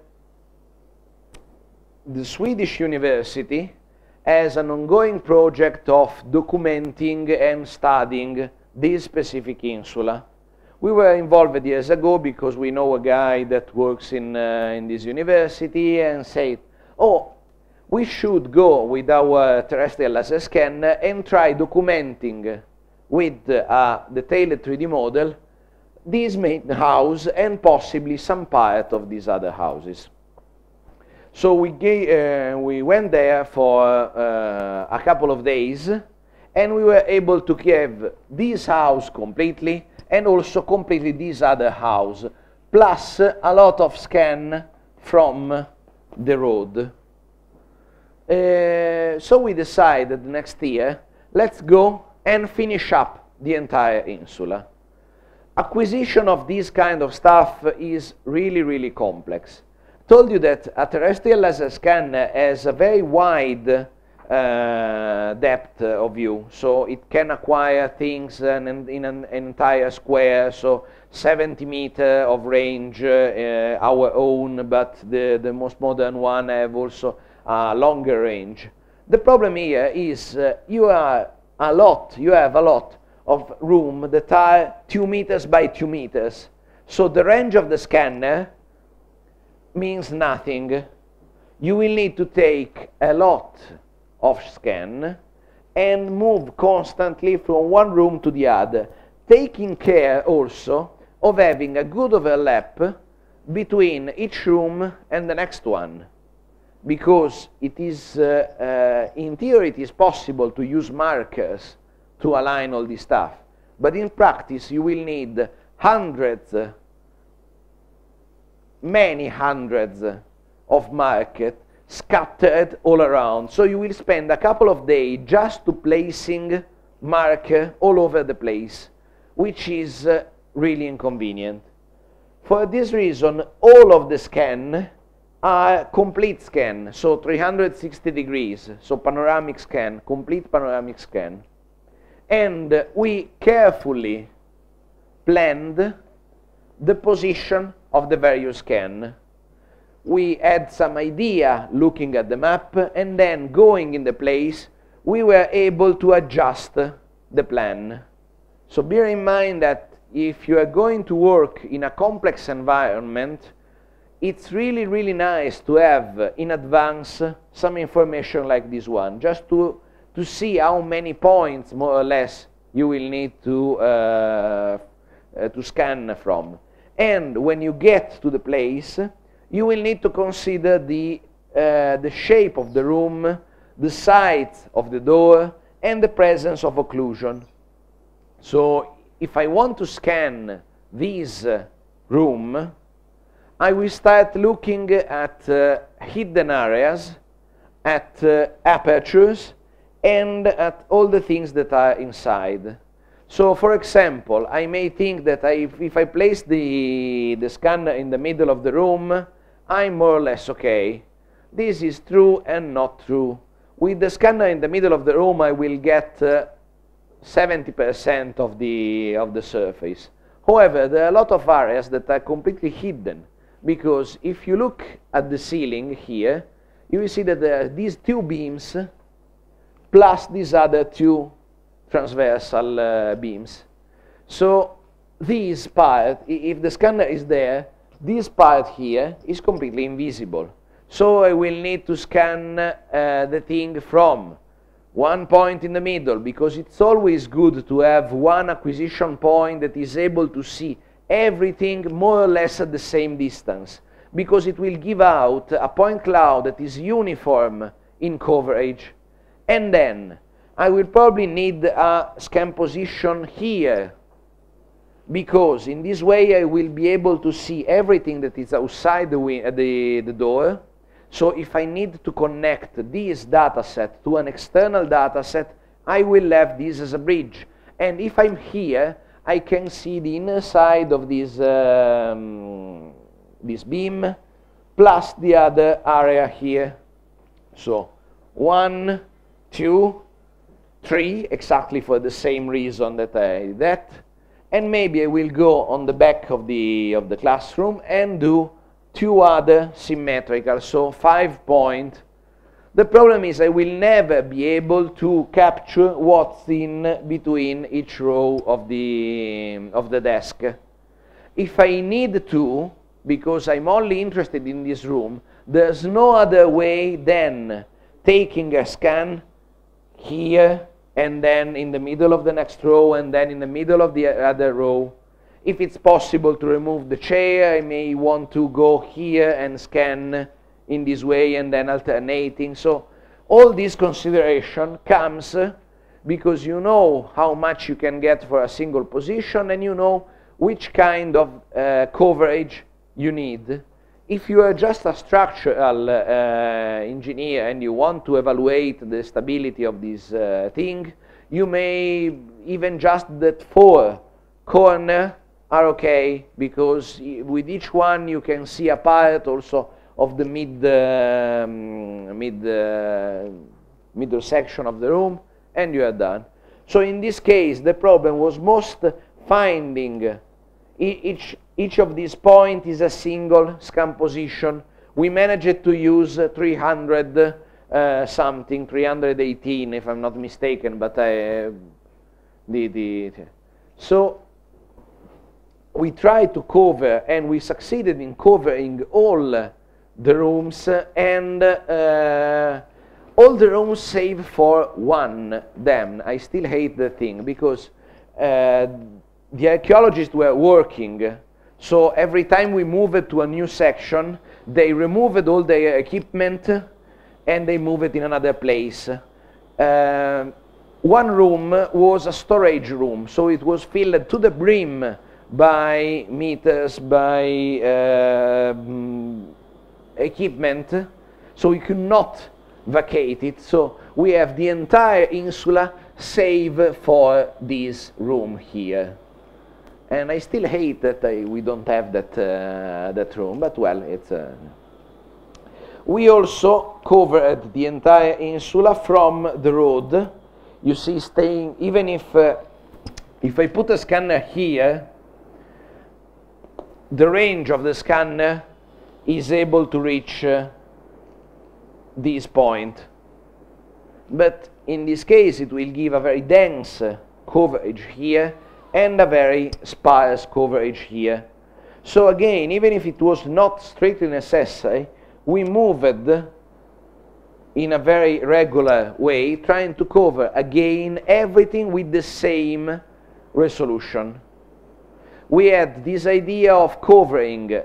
the Swedish university has an ongoing project of documenting and studying this specific insula. We were involved years ago because we know a guy that works in, uh, in this university and said, oh, we should go with our terrestrial laser scan and try documenting with a detailed 3D model this main house and possibly some part of these other houses. So we, gave, uh, we went there for uh, a couple of days and we were able to give this house completely and also completely this other house, plus a lot of scan from the road. Uh, so we decided next year, let's go and finish up the entire insula acquisition of this kind of stuff is really, really complex. Told you that a terrestrial laser scan has a very wide uh, depth of view, so it can acquire things in, in an entire square, so 70 meter of range, uh, our own, but the, the most modern one have also a longer range. The problem here is uh, you are a lot, you have a lot of room that are 2 meters by 2 meters. So the range of the scanner means nothing. You will need to take a lot of scan and move constantly from one room to the other, taking care also of having a good overlap between each room and the next one because it is uh, uh, in theory it is possible to use markers to align all this stuff. But in practice, you will need hundreds, uh, many hundreds uh, of market scattered all around. So you will spend a couple of days just to placing marker uh, all over the place, which is uh, really inconvenient. For this reason, all of the scan are complete scan, so 360 degrees, so panoramic scan, complete panoramic scan and we carefully planned the position of the various can. We had some idea looking at the map and then going in the place we were able to adjust the plan. So bear in mind that if you are going to work in a complex environment, it's really, really nice to have in advance some information like this one, just to to see how many points, more or less, you will need to, uh, uh, to scan from. And when you get to the place, you will need to consider the, uh, the shape of the room, the size of the door, and the presence of occlusion. So if I want to scan this uh, room, I will start looking at uh, hidden areas, at uh, apertures, and at all the things that are inside. So, for example, I may think that I, if I place the, the scanner in the middle of the room, I'm more or less okay. This is true and not true. With the scanner in the middle of the room, I will get 70% uh, of, the, of the surface. However, there are a lot of areas that are completely hidden because if you look at the ceiling here, you will see that there are these two beams plus these other two transversal uh, beams. So this part, if the scanner is there, this part here is completely invisible. So I will need to scan uh, the thing from one point in the middle because it's always good to have one acquisition point that is able to see everything more or less at the same distance because it will give out a point cloud that is uniform in coverage and then I will probably need a scan position here because in this way I will be able to see everything that is outside the, the, the door. So if I need to connect this data set to an external data set, I will have this as a bridge. And if I'm here, I can see the inner side of this, um, this beam plus the other area here. So one, two, three, exactly for the same reason that I did that and maybe I will go on the back of the, of the classroom and do two other symmetrical, so five point. The problem is I will never be able to capture what's in between each row of the, of the desk. If I need to, because I'm only interested in this room, there's no other way than taking a scan here and then in the middle of the next row, and then in the middle of the other row. If it's possible to remove the chair, I may want to go here and scan in this way and then alternating. So all this consideration comes because you know how much you can get for a single position and you know which kind of uh, coverage you need. If you are just a structural uh, engineer and you want to evaluate the stability of this uh, thing, you may even just that four corner are okay because with each one you can see a part also of the mid um, mid uh, middle section of the room and you are done. So in this case the problem was most finding each each of these points is a single scan position. We managed to use 300 uh, something, 318 if I'm not mistaken, but I, uh, the, the, so we tried to cover and we succeeded in covering all the rooms and uh, all the rooms save for one dam. I still hate the thing because uh, the archaeologists were working so every time we moved to a new section, they removed all the equipment and they moved it in another place. Uh, one room was a storage room, so it was filled to the brim by meters, by uh, equipment, so we could not vacate it. So we have the entire insula save for this room here. And I still hate that I, we don't have that, uh, that room, but well, it's... Uh, we also covered the entire insula from the road. You see, staying, even if, uh, if I put a scanner here, the range of the scanner is able to reach uh, this point. But in this case, it will give a very dense coverage here and a very sparse coverage here. So again, even if it was not strictly necessary, we moved in a very regular way, trying to cover again everything with the same resolution. We had this idea of covering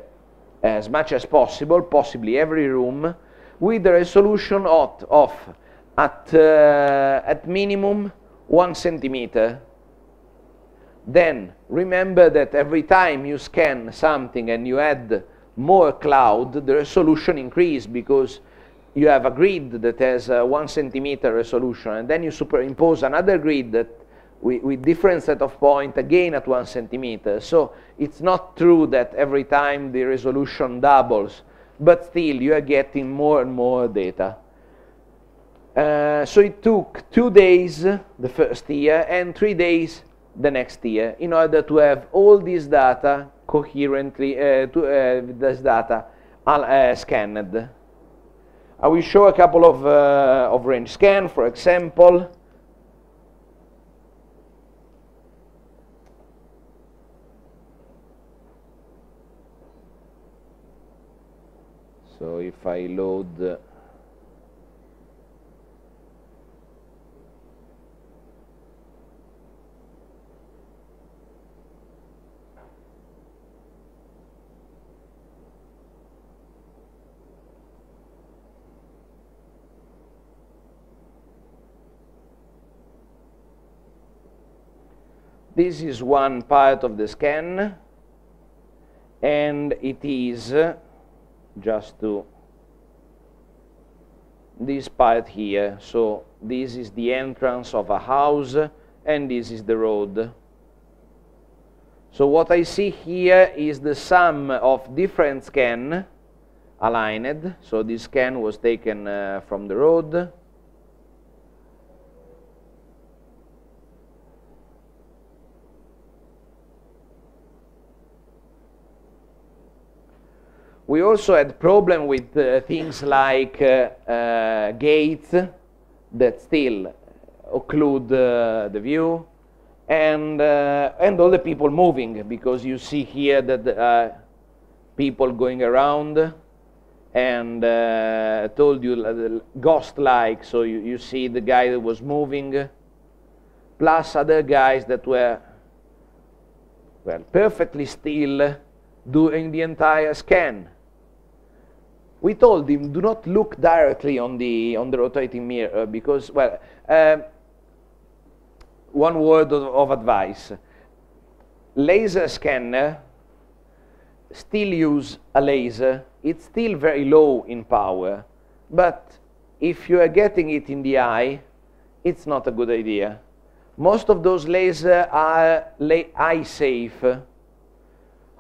as much as possible, possibly every room, with a resolution of, of at, uh, at minimum one centimeter then remember that every time you scan something and you add more cloud, the resolution increases because you have a grid that has a one centimeter resolution and then you superimpose another grid that with, with different set of point again at one centimeter. So it's not true that every time the resolution doubles, but still you are getting more and more data. Uh, so it took two days the first year and three days the next year in order to have all this data coherently, uh, to, uh, this data uh, scanned. I will show a couple of, uh, of range scan, for example. So if I load This is one part of the scan, and it is just to this part here. So this is the entrance of a house, and this is the road. So what I see here is the sum of different scan aligned. So this scan was taken uh, from the road. We also had problem with uh, things like uh, uh, gates that still occlude uh, the view and, and all the people moving because you see here that people going around and uh, told you ghost-like, so you, you see the guy that was moving, plus other guys that were, well, perfectly still doing the entire scan we told him do not look directly on the on the rotating mirror because well uh, one word of, of, advice. Laser scanner still use a laser. It's still very low in power but if you are getting it in the eye it's not a good idea. Most of those lasers are eye safe.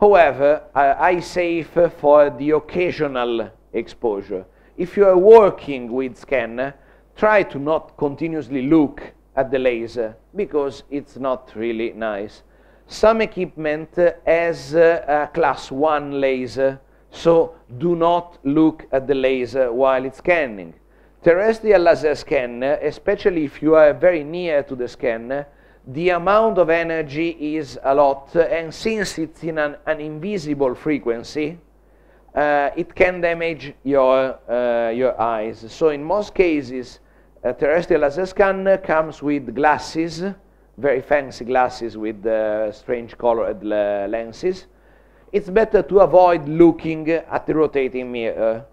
However eye safe for the occasional exposure. If you are working with scanner, try to not continuously look at the laser because it's not really nice. Some equipment has a class 1 laser, so do not look at the laser while it's scanning. Terrestrial laser scanner, especially if you are very near to the scanner, the amount of energy is a lot, and since it's in an, an invisible frequency, uh, it can damage your, uh, your eyes. So in most cases, a terrestrial laser scanner comes with glasses, very fancy glasses with uh, strange colored lenses. It's better to avoid looking at the rotating mirror.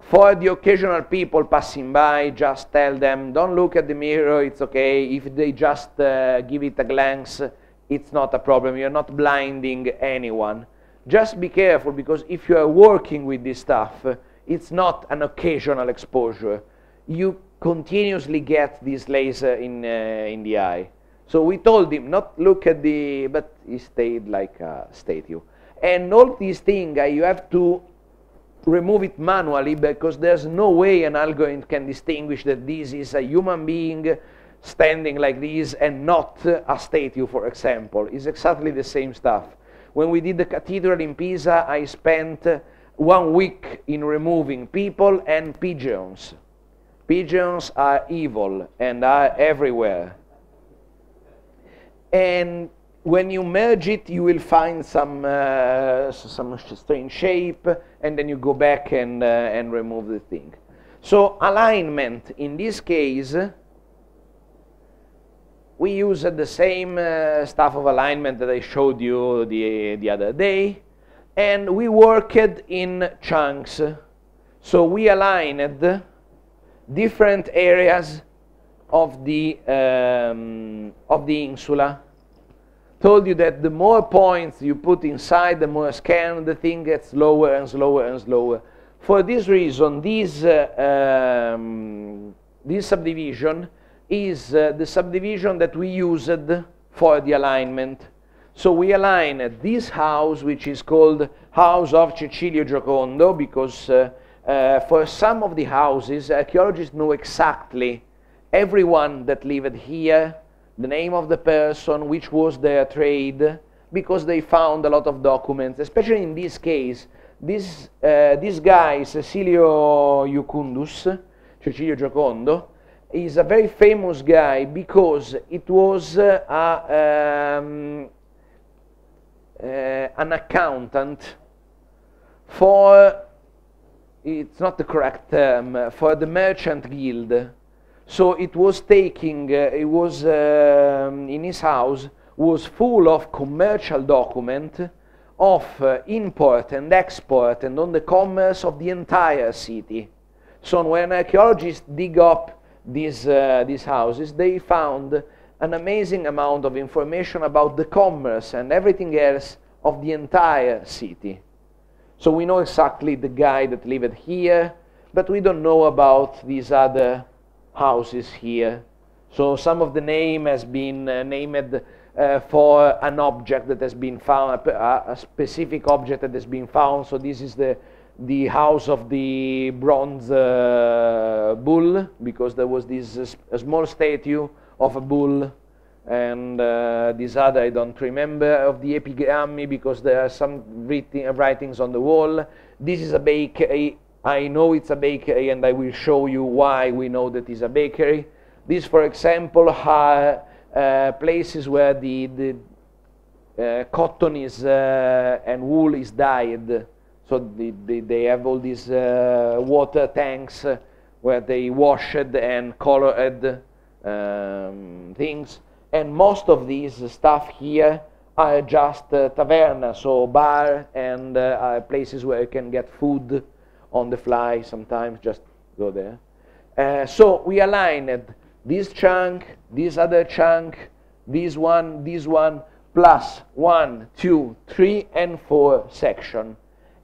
For the occasional people passing by, just tell them, don't look at the mirror, it's okay. If they just uh, give it a glance, it's not a problem. You're not blinding anyone just be careful because if you are working with this stuff, it's not an occasional exposure. You continuously get this laser in, uh, in the eye. So we told him not look at the, but he stayed like a statue. And all these things, uh, you have to remove it manually because there's no way an algorithm can distinguish that this is a human being standing like this and not a statue, for example. It's exactly the same stuff. When we did the cathedral in Pisa, I spent one week in removing people and pigeons. Pigeons are evil and are everywhere. And when you merge it, you will find some, uh, some strange shape, and then you go back and, uh, and remove the thing. So alignment, in this case, we used the same uh, stuff of alignment that I showed you the, the other day, and we worked in chunks. So we aligned different areas of the, um, of the insula. Told you that the more points you put inside, the more scan, the thing gets slower and slower and slower. For this reason, this, uh, um, this subdivision is uh, the subdivision that we used for the alignment. So we align this house, which is called House of Cecilio Giocondo, because uh, uh, for some of the houses, archaeologists know exactly everyone that lived here, the name of the person, which was their trade, because they found a lot of documents. Especially in this case, this, uh, this guy, Cecilio Iucundus, Cecilio Giocondo, is a very famous guy because it was uh, a, um, uh, an accountant for, it's not the correct term, for the merchant guild. So it was taking, uh, it was um, in his house, was full of commercial document of uh, import and export and on the commerce of the entire city. So when archaeologists dig up these, uh, these houses, they found an amazing amount of information about the commerce and everything else of the entire city. So we know exactly the guy that lived here, but we don't know about these other houses here. So some of the name has been uh, named uh, for an object that has been found, a, a, specific object that has been found. So this is the, the house of the bronze uh, bull, because there was this uh, small statue of a bull, and uh, this other I don't remember of the epigrammi because there are some writings on the wall. This is a bakery. I know it's a bakery, and I will show you why we know that it's a bakery. This, for example, are uh, places where the, the uh, cotton is uh, and wool is dyed. So the, the, they have all these uh, water tanks uh, where they washed and colored um, things. And most of these stuff here are just uh, taverna, so bar and places where you can get food on the fly sometimes, just go there. so we aligned this chunk, this other chunk, this one, this one, plus one, two, three, and four section.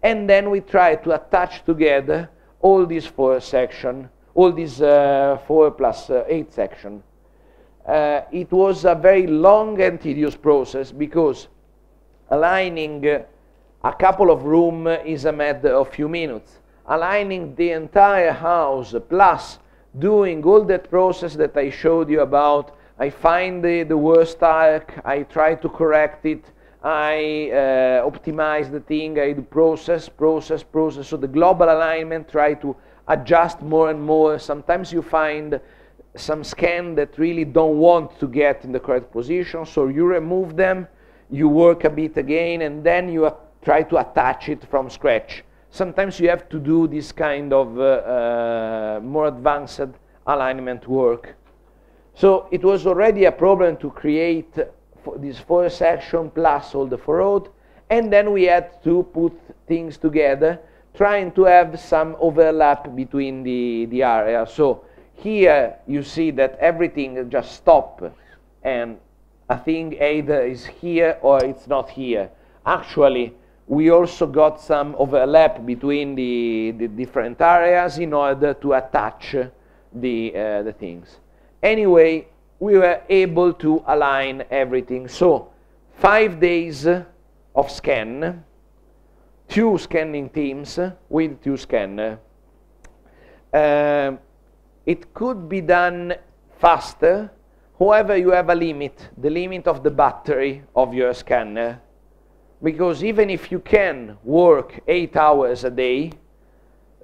And then we try to attach together all these four section, all these uh, four plus uh, eight section. Uh, it was a very long and tedious process because aligning a couple of room is a matter of few minutes. Aligning the entire house plus doing all that process that I showed you about. I find the, the worst arc, I try to correct it, I uh, optimize the thing, I do process, process, process. So the global alignment, try to adjust more and more. Sometimes you find some scan that really don't want to get in the correct position, so you remove them, you work a bit again, and then you try to attach it from scratch sometimes you have to do this kind of uh, uh, more advanced alignment work. So it was already a problem to create this four section plus all the road, and then we had to put things together, trying to have some overlap between the, the area. So here you see that everything just stopped, and a thing either is here or it's not here. Actually, we also got some overlap between the, the different areas in order to attach the, uh, the things. Anyway, we were able to align everything. So, five days of scan, two scanning teams with two scanners. Uh, it could be done faster, however, you have a limit, the limit of the battery of your scanner because even if you can work eight hours a day,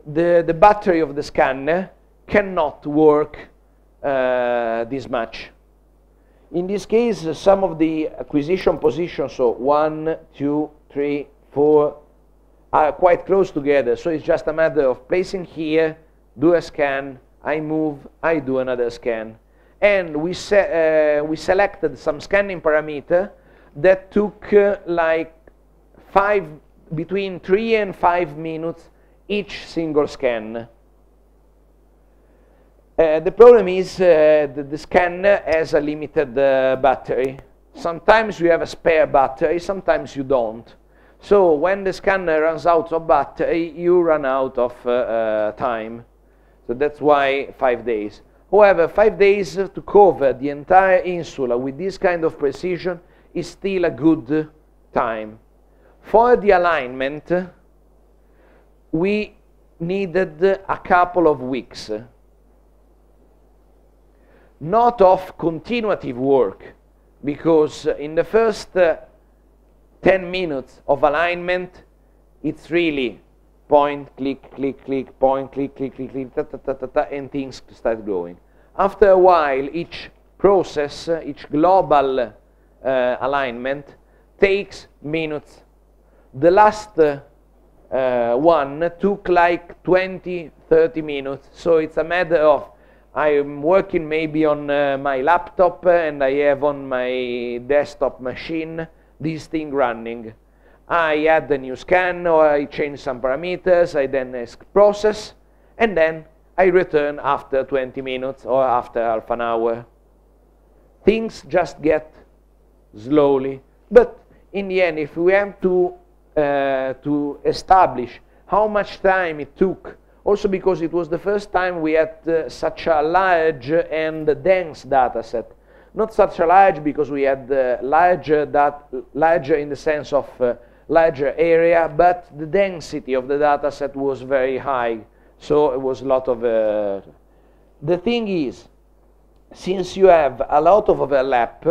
the, the battery of the scanner cannot work this much. In this case, some of the acquisition positions, so one, two, three, four, are quite close together. So it's just a matter of placing here, do a scan, I move, I do another scan. And we, se uh, we selected some scanning parameter that took uh, like five, between three and five minutes each single scan. Uh, the problem is uh, the, the scanner has a limited uh, battery. Sometimes you have a spare battery, sometimes you don't. So when the scanner runs out of battery, you run out of uh, uh, time. So that's why five days. However, five days to cover the entire insula with this kind of precision is still a good time. For the alignment, we needed a couple of weeks, not of continuative work, because in the first uh, 10 minutes of alignment, it's really point, click, click, click, point, click, click, click, click, ta, ta, ta, ta, ta, and things start going. After a while, each process, each global uh, alignment takes minutes. The last uh, one took like 20, 30 minutes. So it's a matter of I'm working maybe on uh, my laptop and I have on my desktop machine this thing running. I add the new scan or I change some parameters, I then process, and then I return after 20 minutes or after half an hour. Things just get slowly. But in the end, if we have to, uh, to establish how much time it took, also because it was the first time we had uh, such a large and dense data set. Not such a large because we had uh, larger, that, larger in the sense of uh, larger area, but the density of the data set was very high. So it was a lot of... Uh, the thing is, since you have a lot of overlap,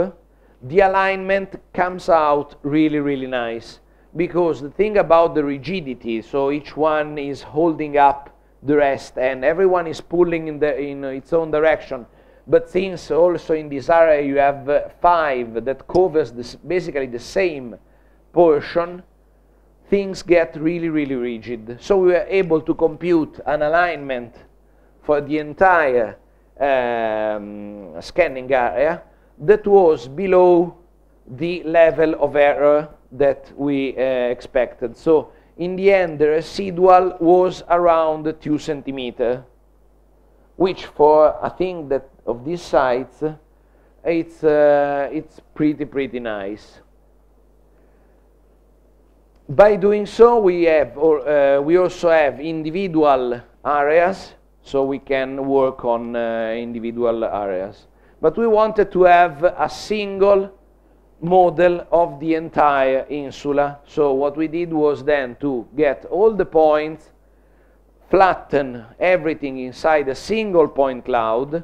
the alignment comes out really, really nice. Because the thing about the rigidity, so each one is holding up the rest and everyone is pulling in, the, in its own direction. But since also in this area you have uh, five that covers this, basically the same portion, things get really, really rigid. So we were able to compute an alignment for the entire um, scanning area that was below the level of error that we uh, expected. So in the end, the residual was around 2 centimeter, which for a thing that of this size, it's, uh, it's pretty, pretty nice. By doing so, we, have, or, uh, we also have individual areas, so we can work on uh, individual areas. But we wanted to have a single model of the entire insula. So what we did was then to get all the points, flatten everything inside a single point cloud,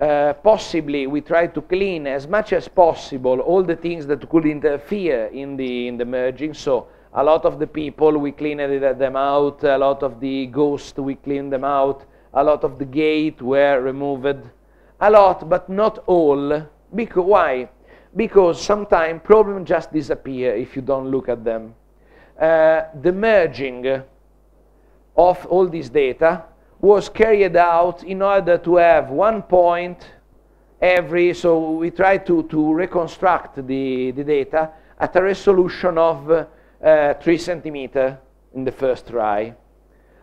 uh, possibly we tried to clean as much as possible all the things that could interfere in the, in the merging. So a lot of the people, we cleaned them out. A lot of the ghosts, we cleaned them out. A lot of the gate were removed. A lot, but not all. Because, why? Because sometimes problems just disappear if you don't look at them. Uh, the merging of all this data was carried out in order to have one point every, so we try to, to reconstruct the, the data at a resolution of uh, uh, 3 centimeter in the first try.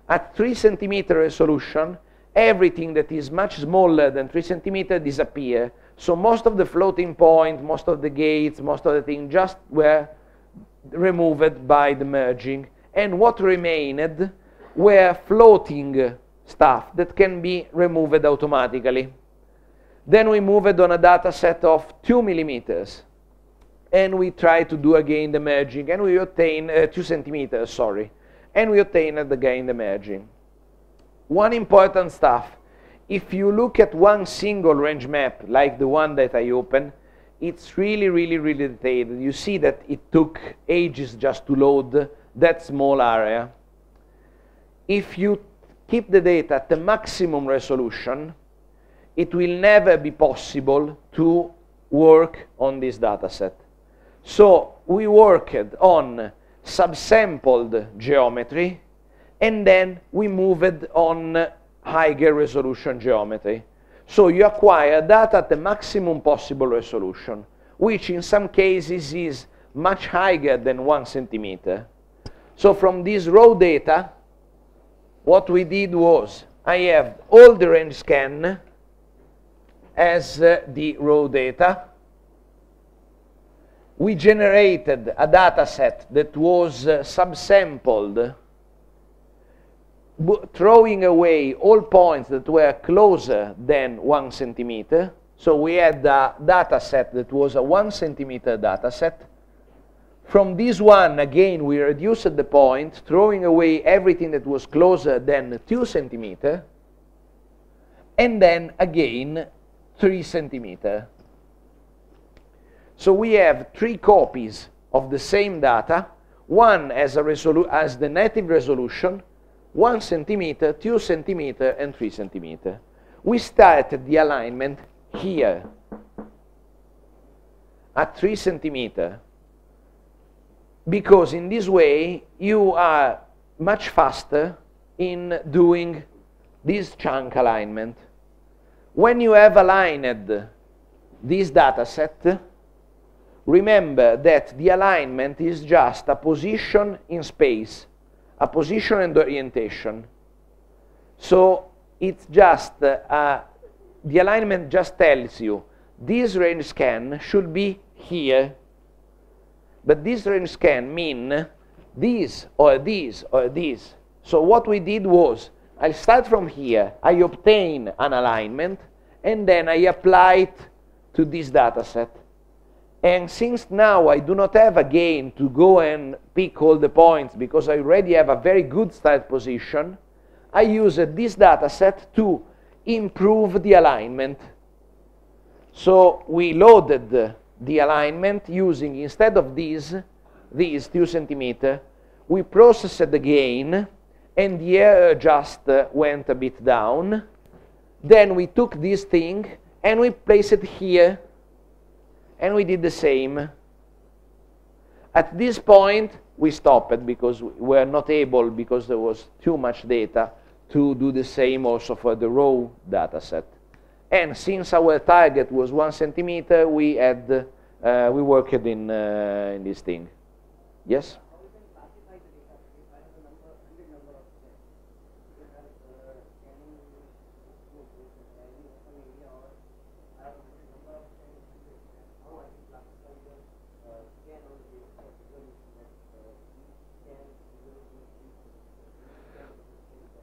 At 3 centimeter resolution, everything that is much smaller than 3 centimeter disappear. So most of the floating point, most of the gates, most of the things just were removed by the merging. And what remained were floating stuff that can be removed automatically. Then we moved on a data set of 2 millimeters and we try to do again the merging, and we obtain uh, 2 centimeters, sorry, and we obtain again the merging. One important stuff, if you look at one single range map, like the one that I opened, it's really, really, really detailed. You see that it took ages just to load that small area. If you keep the data at the maximum resolution, it will never be possible to work on this data set. So we worked on subsampled geometry and then we moved on higher resolution geometry. So you acquire data at the maximum possible resolution, which in some cases is much higher than one centimeter. So from this raw data, what we did was I have all the range scan as uh, the raw data, we generated a data set that was uh, subsampled, throwing away all points that were closer than one centimeter. So we had a data set that was a one centimeter data set. From this one, again, we reduced the point, throwing away everything that was closer than two centimeter. And then, again, three centimeter. So we have three copies of the same data One as, a as the native resolution, one centimeter, two centimeter, and three centimeter. We start the alignment here at three centimeter because in this way you are much faster in doing this chunk alignment. When you have aligned this data set, remember that the alignment is just a position in space, a position and orientation. So it's just, uh, the alignment just tells you this range scan should be here. But this range scan mean this or this or this. So what we did was, I start from here, I obtain an alignment, and then I apply it to this data set. And since now I do not have again to go and pick all the points because I already have a very good start position, I use this data set to improve the alignment. So we loaded the alignment using, instead of these, these 2 centimeter, we processed again and the error just went a bit down. Then we took this thing and we placed it here and we did the same. At this point, we stopped because we were not able, because there was too much data, to do the same also for the raw data set. And since our target was one centimeter, we had uh, we worked in uh, in this thing. Yes.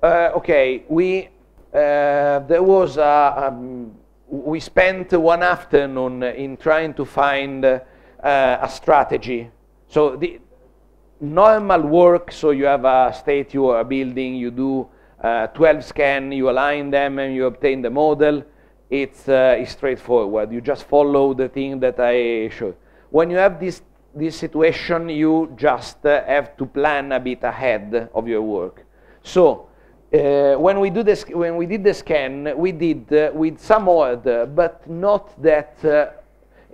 Okay, we uh, there was um, we spent one afternoon in trying to find uh, a strategy. So the normal work, so you have a state you are building, you do uh, 12 scan, you align them, and you obtain the model. It's, uh, it's straightforward. You just follow the thing that I showed. When you have this this situation, you just uh, have to plan a bit ahead of your work. So uh, when we do this, when we did the scan, we did uh, with some order, but not that uh,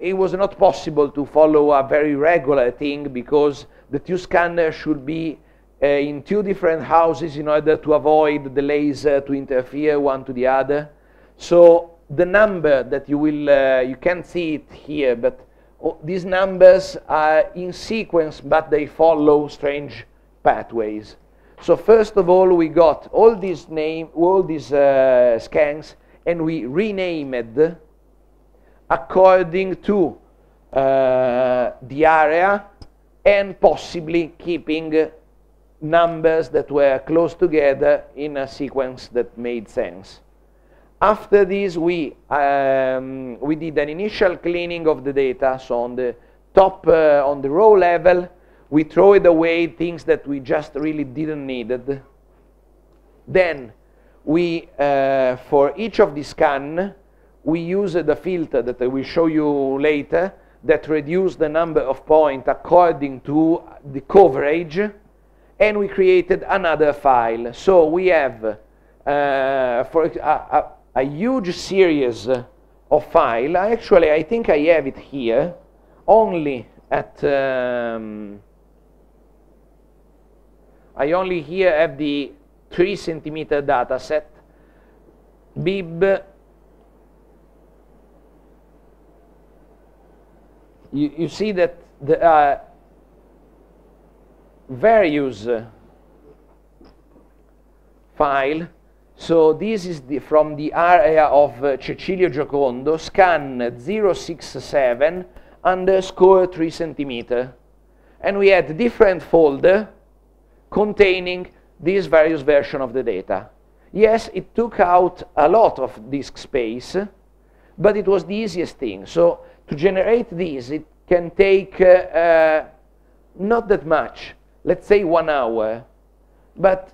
it was not possible to follow a very regular thing because the two scanners should be uh, in two different houses in order to avoid the laser to interfere one to the other. So the number that you will, uh, you can't see it here, but oh, these numbers are in sequence, but they follow strange pathways. So first of all, we got all these name, all these uh, scans, and we renamed according to uh, the area and possibly keeping numbers that were close together in a sequence that made sense. After this, we, um, we did an initial cleaning of the data, so on the top, uh, on the row level, we throw it away things that we just really didn't need. Then we, uh, for each of the scan, we use the filter that I will show you later that reduce the number of points according to the coverage and we created another file. So we have uh, for a, a, a, huge series of file. Actually, I think I have it here only at um, I only here have the 3 centimeter data set. Bib, you, you see that the uh, various uh, file. So this is the, from the area of uh, Cecilio Giocondo, scan 067 underscore 3 centimeter. And we had different folder containing this various version of the data. Yes, it took out a lot of disk space, but it was the easiest thing. So to generate this, it can take uh, uh, not that much, let's say one hour, but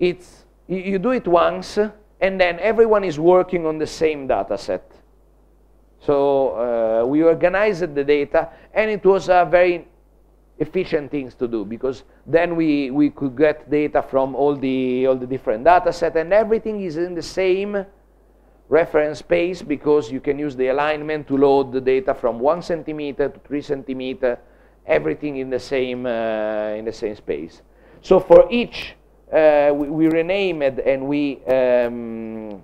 it's, you do it once, and then everyone is working on the same data set. So uh, we organized the data, and it was a very efficient things to do because then we, we could get data from all the, all the different data set and everything is in the same reference space because you can use the alignment to load the data from one centimeter to three centimeter, everything in the same, uh, in the same space. So for each, uh, we, we rename it and we um,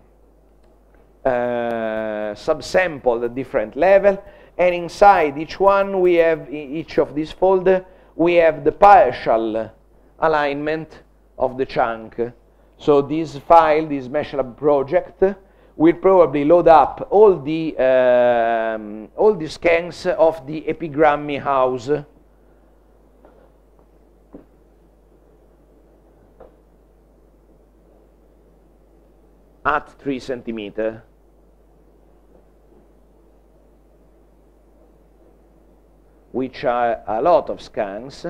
uh, subsample the different level and inside each one we have each of these folder we have the partial alignment of the chunk. So this file this MeshLab project will probably load up all the um, all the scans of the epigrammi house. At 3 centimeter which are a lot of scans.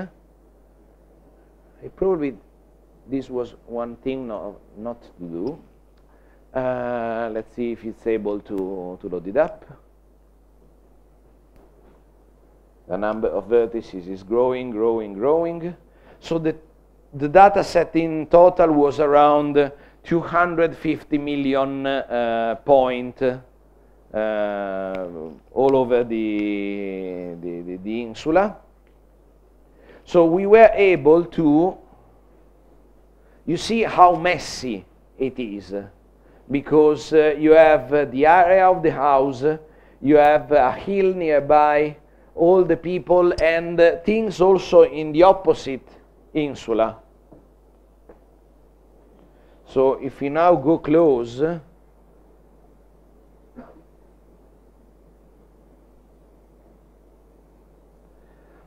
probably this was one thing not, not to do. Uh, let's see if it's able to, to load it up. The number of vertices is growing, growing, growing. So the, the data set in total was around 250 million uh, point all over the, the, the, the insula. So we were able to, you see how messy it is, because uh, you have uh, the area of the house, you have a hill nearby, all the people, and uh, things also in the opposite insula. So if we now go close,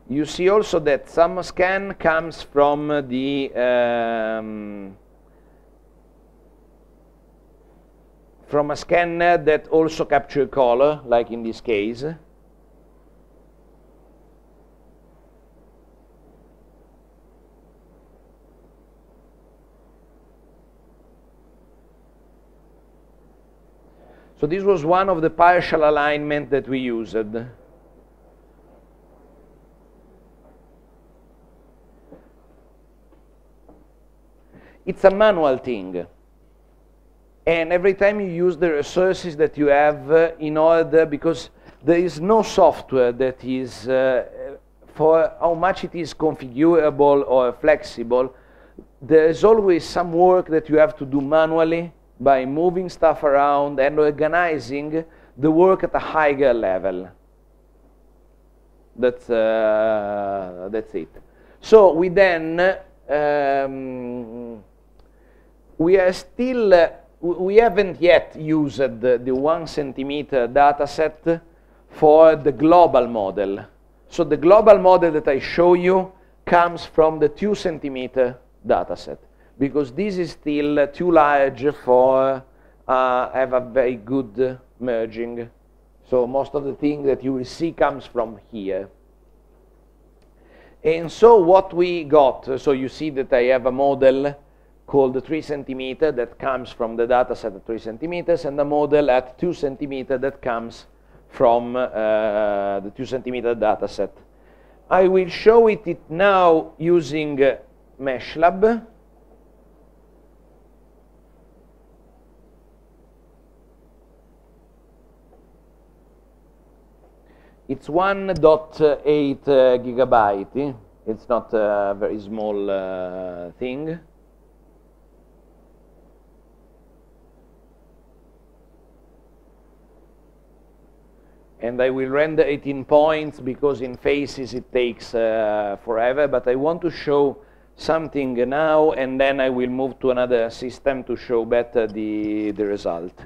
You see also that some scan comes from the um, from a scanner that also capture color, like in this case. So this was one of the partial alignment that we used. It's a manual thing. And every time you use the resources that you have uh, in order, because there is no software that is, uh, for how much it is configurable or flexible, there is always some work that you have to do manually by moving stuff around and organizing the work at a higher level. That's, uh, that's it. So we then um, we are still, uh, we haven't yet used the, the one centimeter data set for the global model. So the global model that I show you comes from the two centimeter data set because this is still too large for uh, have a very good merging. So most of the thing that you will see comes from here. And so what we got, so you see that I have a model called the 3 centimeter that comes from the data set at 3 centimeters and the model at 2 centimeter that comes from uh, the 2 centimeter data set. I will show it, it now using uh, MeshLab. It's 1.8 uh, gigabyte. It's not a very small uh, thing. And I will render it in points because in faces it takes uh, forever, but I want to show something now and then I will move to another system to show better the, the result.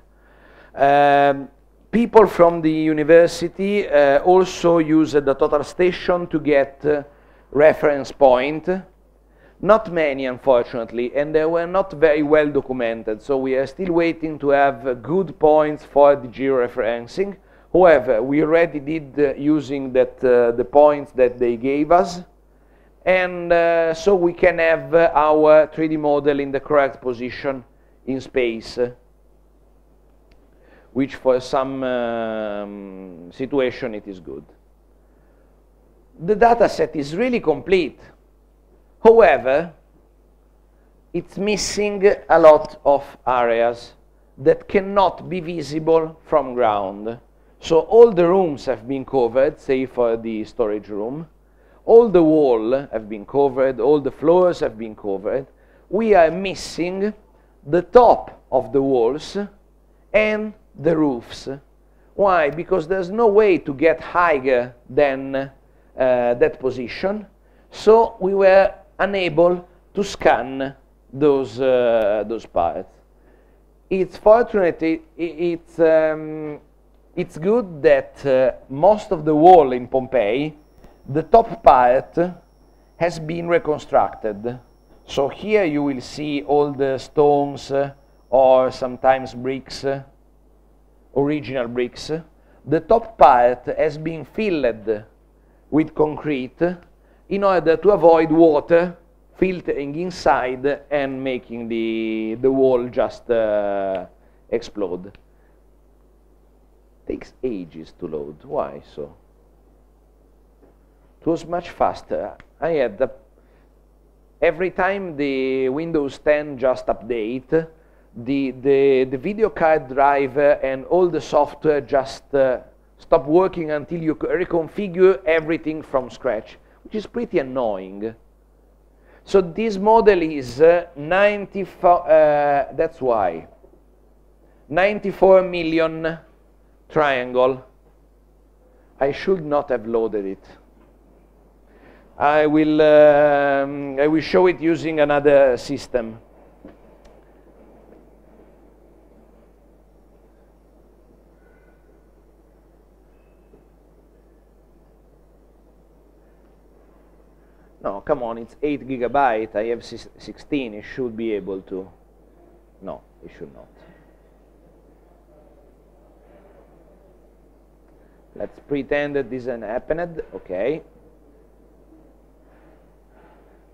Um, people from the university uh, also use the total station to get uh, reference point. Not many, unfortunately, and they were not very well documented, so we are still waiting to have good points for the georeferencing. However, we already did uh, using that uh, the points that they gave us, and uh, so we can have uh, our 3D model in the correct position in space, which for some um, situation it is good. the data set is really complete. However, it's missing a lot of areas that cannot be visible from ground. So all the rooms have been covered, say for the storage room. All the wall have been covered, all the floors have been covered. We are missing the top of the walls and the roofs. Why? Because there's no way to get higher than uh, that position. So we were unable to scan those, uh, those parts. It's fortunate, it, it's, um, it's good that uh, most of the wall in Pompeii, the top part has been reconstructed. So here you will see all the stones uh, or sometimes bricks, uh, original bricks. The top part has been filled with concrete in order to avoid water filtering inside and making the, the wall just uh, explode. Takes ages to load. Why so? It was much faster. I had the, every time the Windows 10 just update, the, the, the video card driver and all the software just uh, stop working until you reconfigure everything from scratch, which is pretty annoying. So this model is uh, 94, uh, that's why, 94 million triangle. I should not have loaded it. I will, um, I will show it using another system. No, come on, it's 8 gigabyte. I have 16. It should be able to. No, it should not. Let's pretend that this hasn't happened. Okay.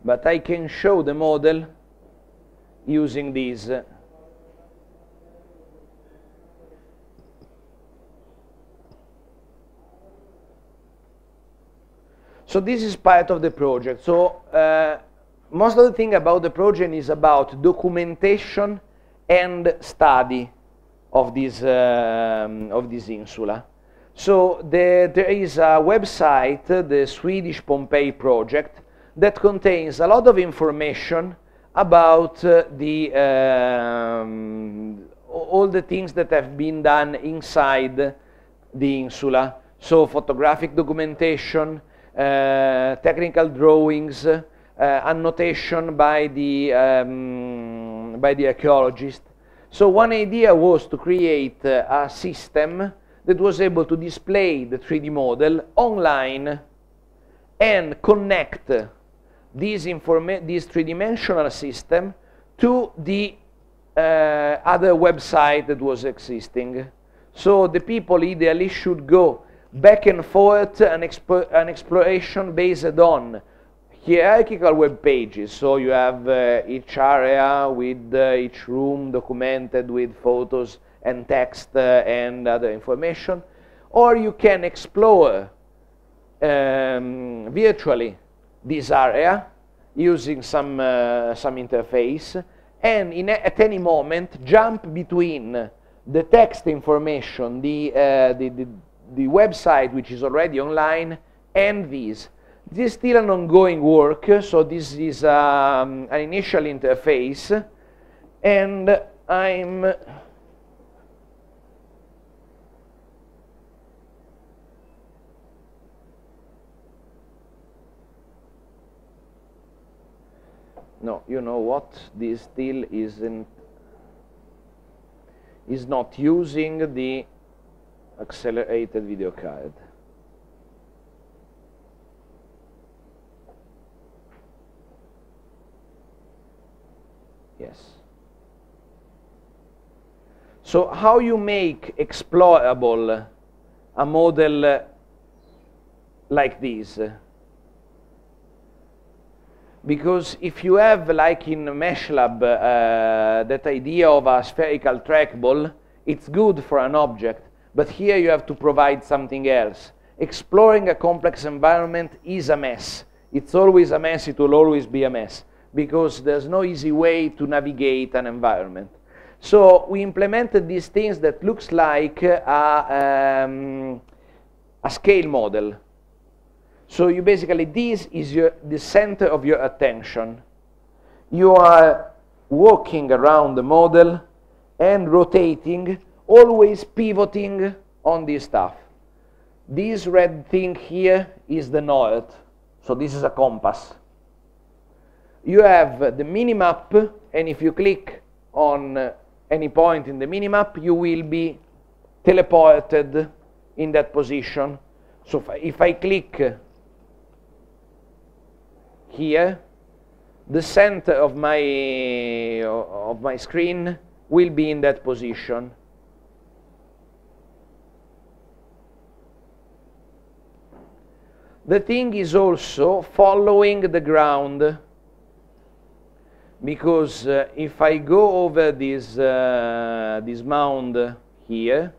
But I can show the model using this. So this is part of the project. So uh, most of the thing about the project is about documentation and study of this, um, of this insula. So the, there is a website, the Swedish Pompeii project, that contains a lot of information about uh, the, um, all the things that have been done inside the insula. So photographic documentation, uh, technical drawings, uh, annotation by the, um, by the archaeologist. So one idea was to create uh, a system that was able to display the 3D model online and connect this, this three-dimensional system to the uh, other website that was existing. So the people ideally should go back and forth an, an exploration based on hierarchical web pages. So you have uh, each area with uh, each room documented with photos and text uh, and other information. Or you can explore um, virtually this area using some, uh, some interface and in at any moment jump between the text information, the, uh, the, the the website which is already online and this. This is still an ongoing work, so this is um, an initial interface, and I'm no, you know what? This still isn't is not using the accelerated video card. Yes. So how you make explorable a model uh, like this? Because if you have, like in MeshLab, uh, that idea of a spherical trackball, it's good for an object. But here you have to provide something else. exploring a complex environment is a mess. It's always a mess, it will always be a mess, because there's no easy way to navigate an environment. So we implemented these things that looks like a, um, a scale model. So you basically, this is your, the center of your attention. You are walking around the model and rotating, always pivoting on this stuff. This red thing here is the north. So this is a compass. You have the minimap, and if you click on uh, any point in the minimap, you will be teleported in that position. So if I click uh, here, the center of my, of my screen will be in that position. The thing is also following the ground because uh, if I go over this, uh, this mound here,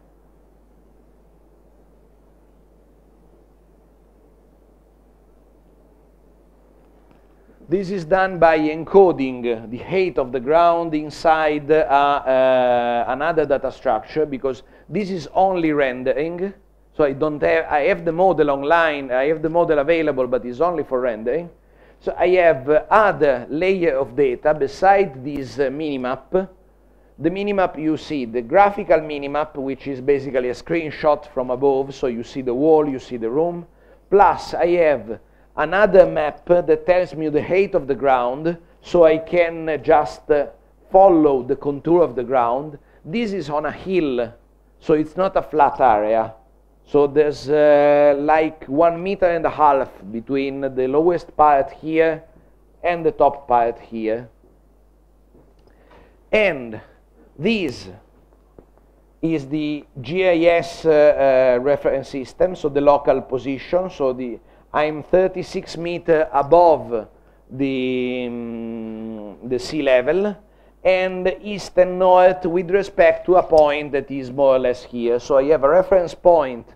This is done by encoding the height of the ground inside uh, uh, another data structure because this is only rendering. So I don't have, I have the model online, I have the model available, but it's only for rendering. So I have uh, other layer of data beside this uh, minimap. The minimap you see, the graphical minimap, which is basically a screenshot from above, so you see the wall, you see the room. Plus I have another map that tells me the height of the ground, so I can just uh, follow the contour of the ground. This is on a hill, so it's not a flat area. So there's uh, like one meter and a half between the lowest part here and the top part here. And this is the GIS uh, uh, reference system, so the local position. So the I'm 36 meter above the, um, the sea level and east and north with respect to a point that is more or less here. So I have a reference point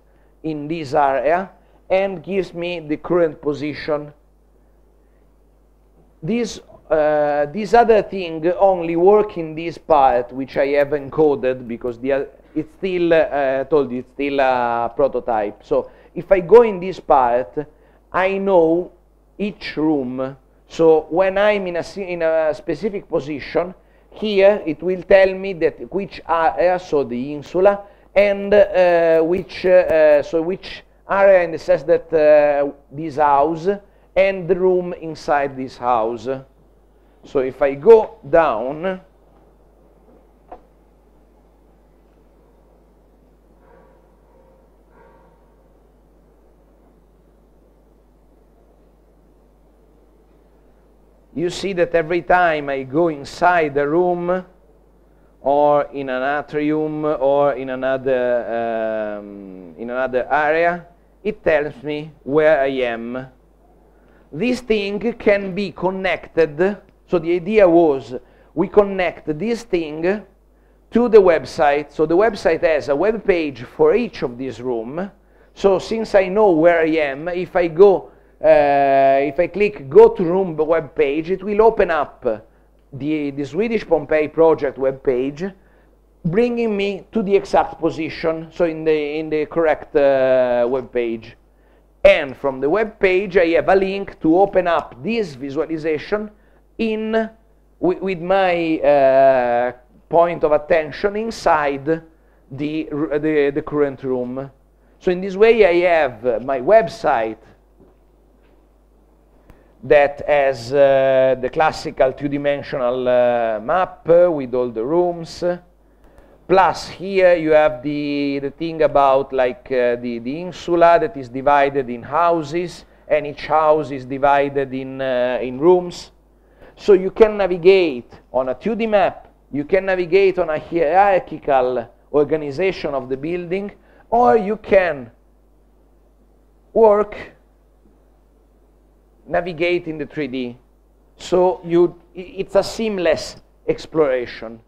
in this area and gives me the current position. This, uh, this other thing only work in this part, which I have encoded because the, it's still, uh, told you, it's still a prototype. So if I go in this part, I know each room. So when I'm in a, in a specific position, here it will tell me that which area, so the insula, and uh, which uh, so which area in the sense that uh, this house and the room inside this house. So if I go down, you see that every time I go inside the room, or in an atrium or in another, um, in another area, it tells me where I am. This thing can be connected, so the idea was we connect this thing to the website. So the website has a web page for each of these rooms. So since I know where I am, if I go, if I click go to room web page, it will open up the, the Swedish Pompeii project web page, bringing me to the exact position, so in the, in the correct uh, web page. And from the web page, I have a link to open up this visualization in with, my uh, point of attention inside the, the, the current room. So in this way, I have my website that has uh, the classical two-dimensional uh, map with all the rooms. Plus here you have the, the thing about like uh, the, the insula that is divided in houses and each house is divided in, uh, in rooms. So you can navigate on a 2D map, you can navigate on a hierarchical organization of the building, or you can work navigate in the 3D. So you, it's a seamless exploration.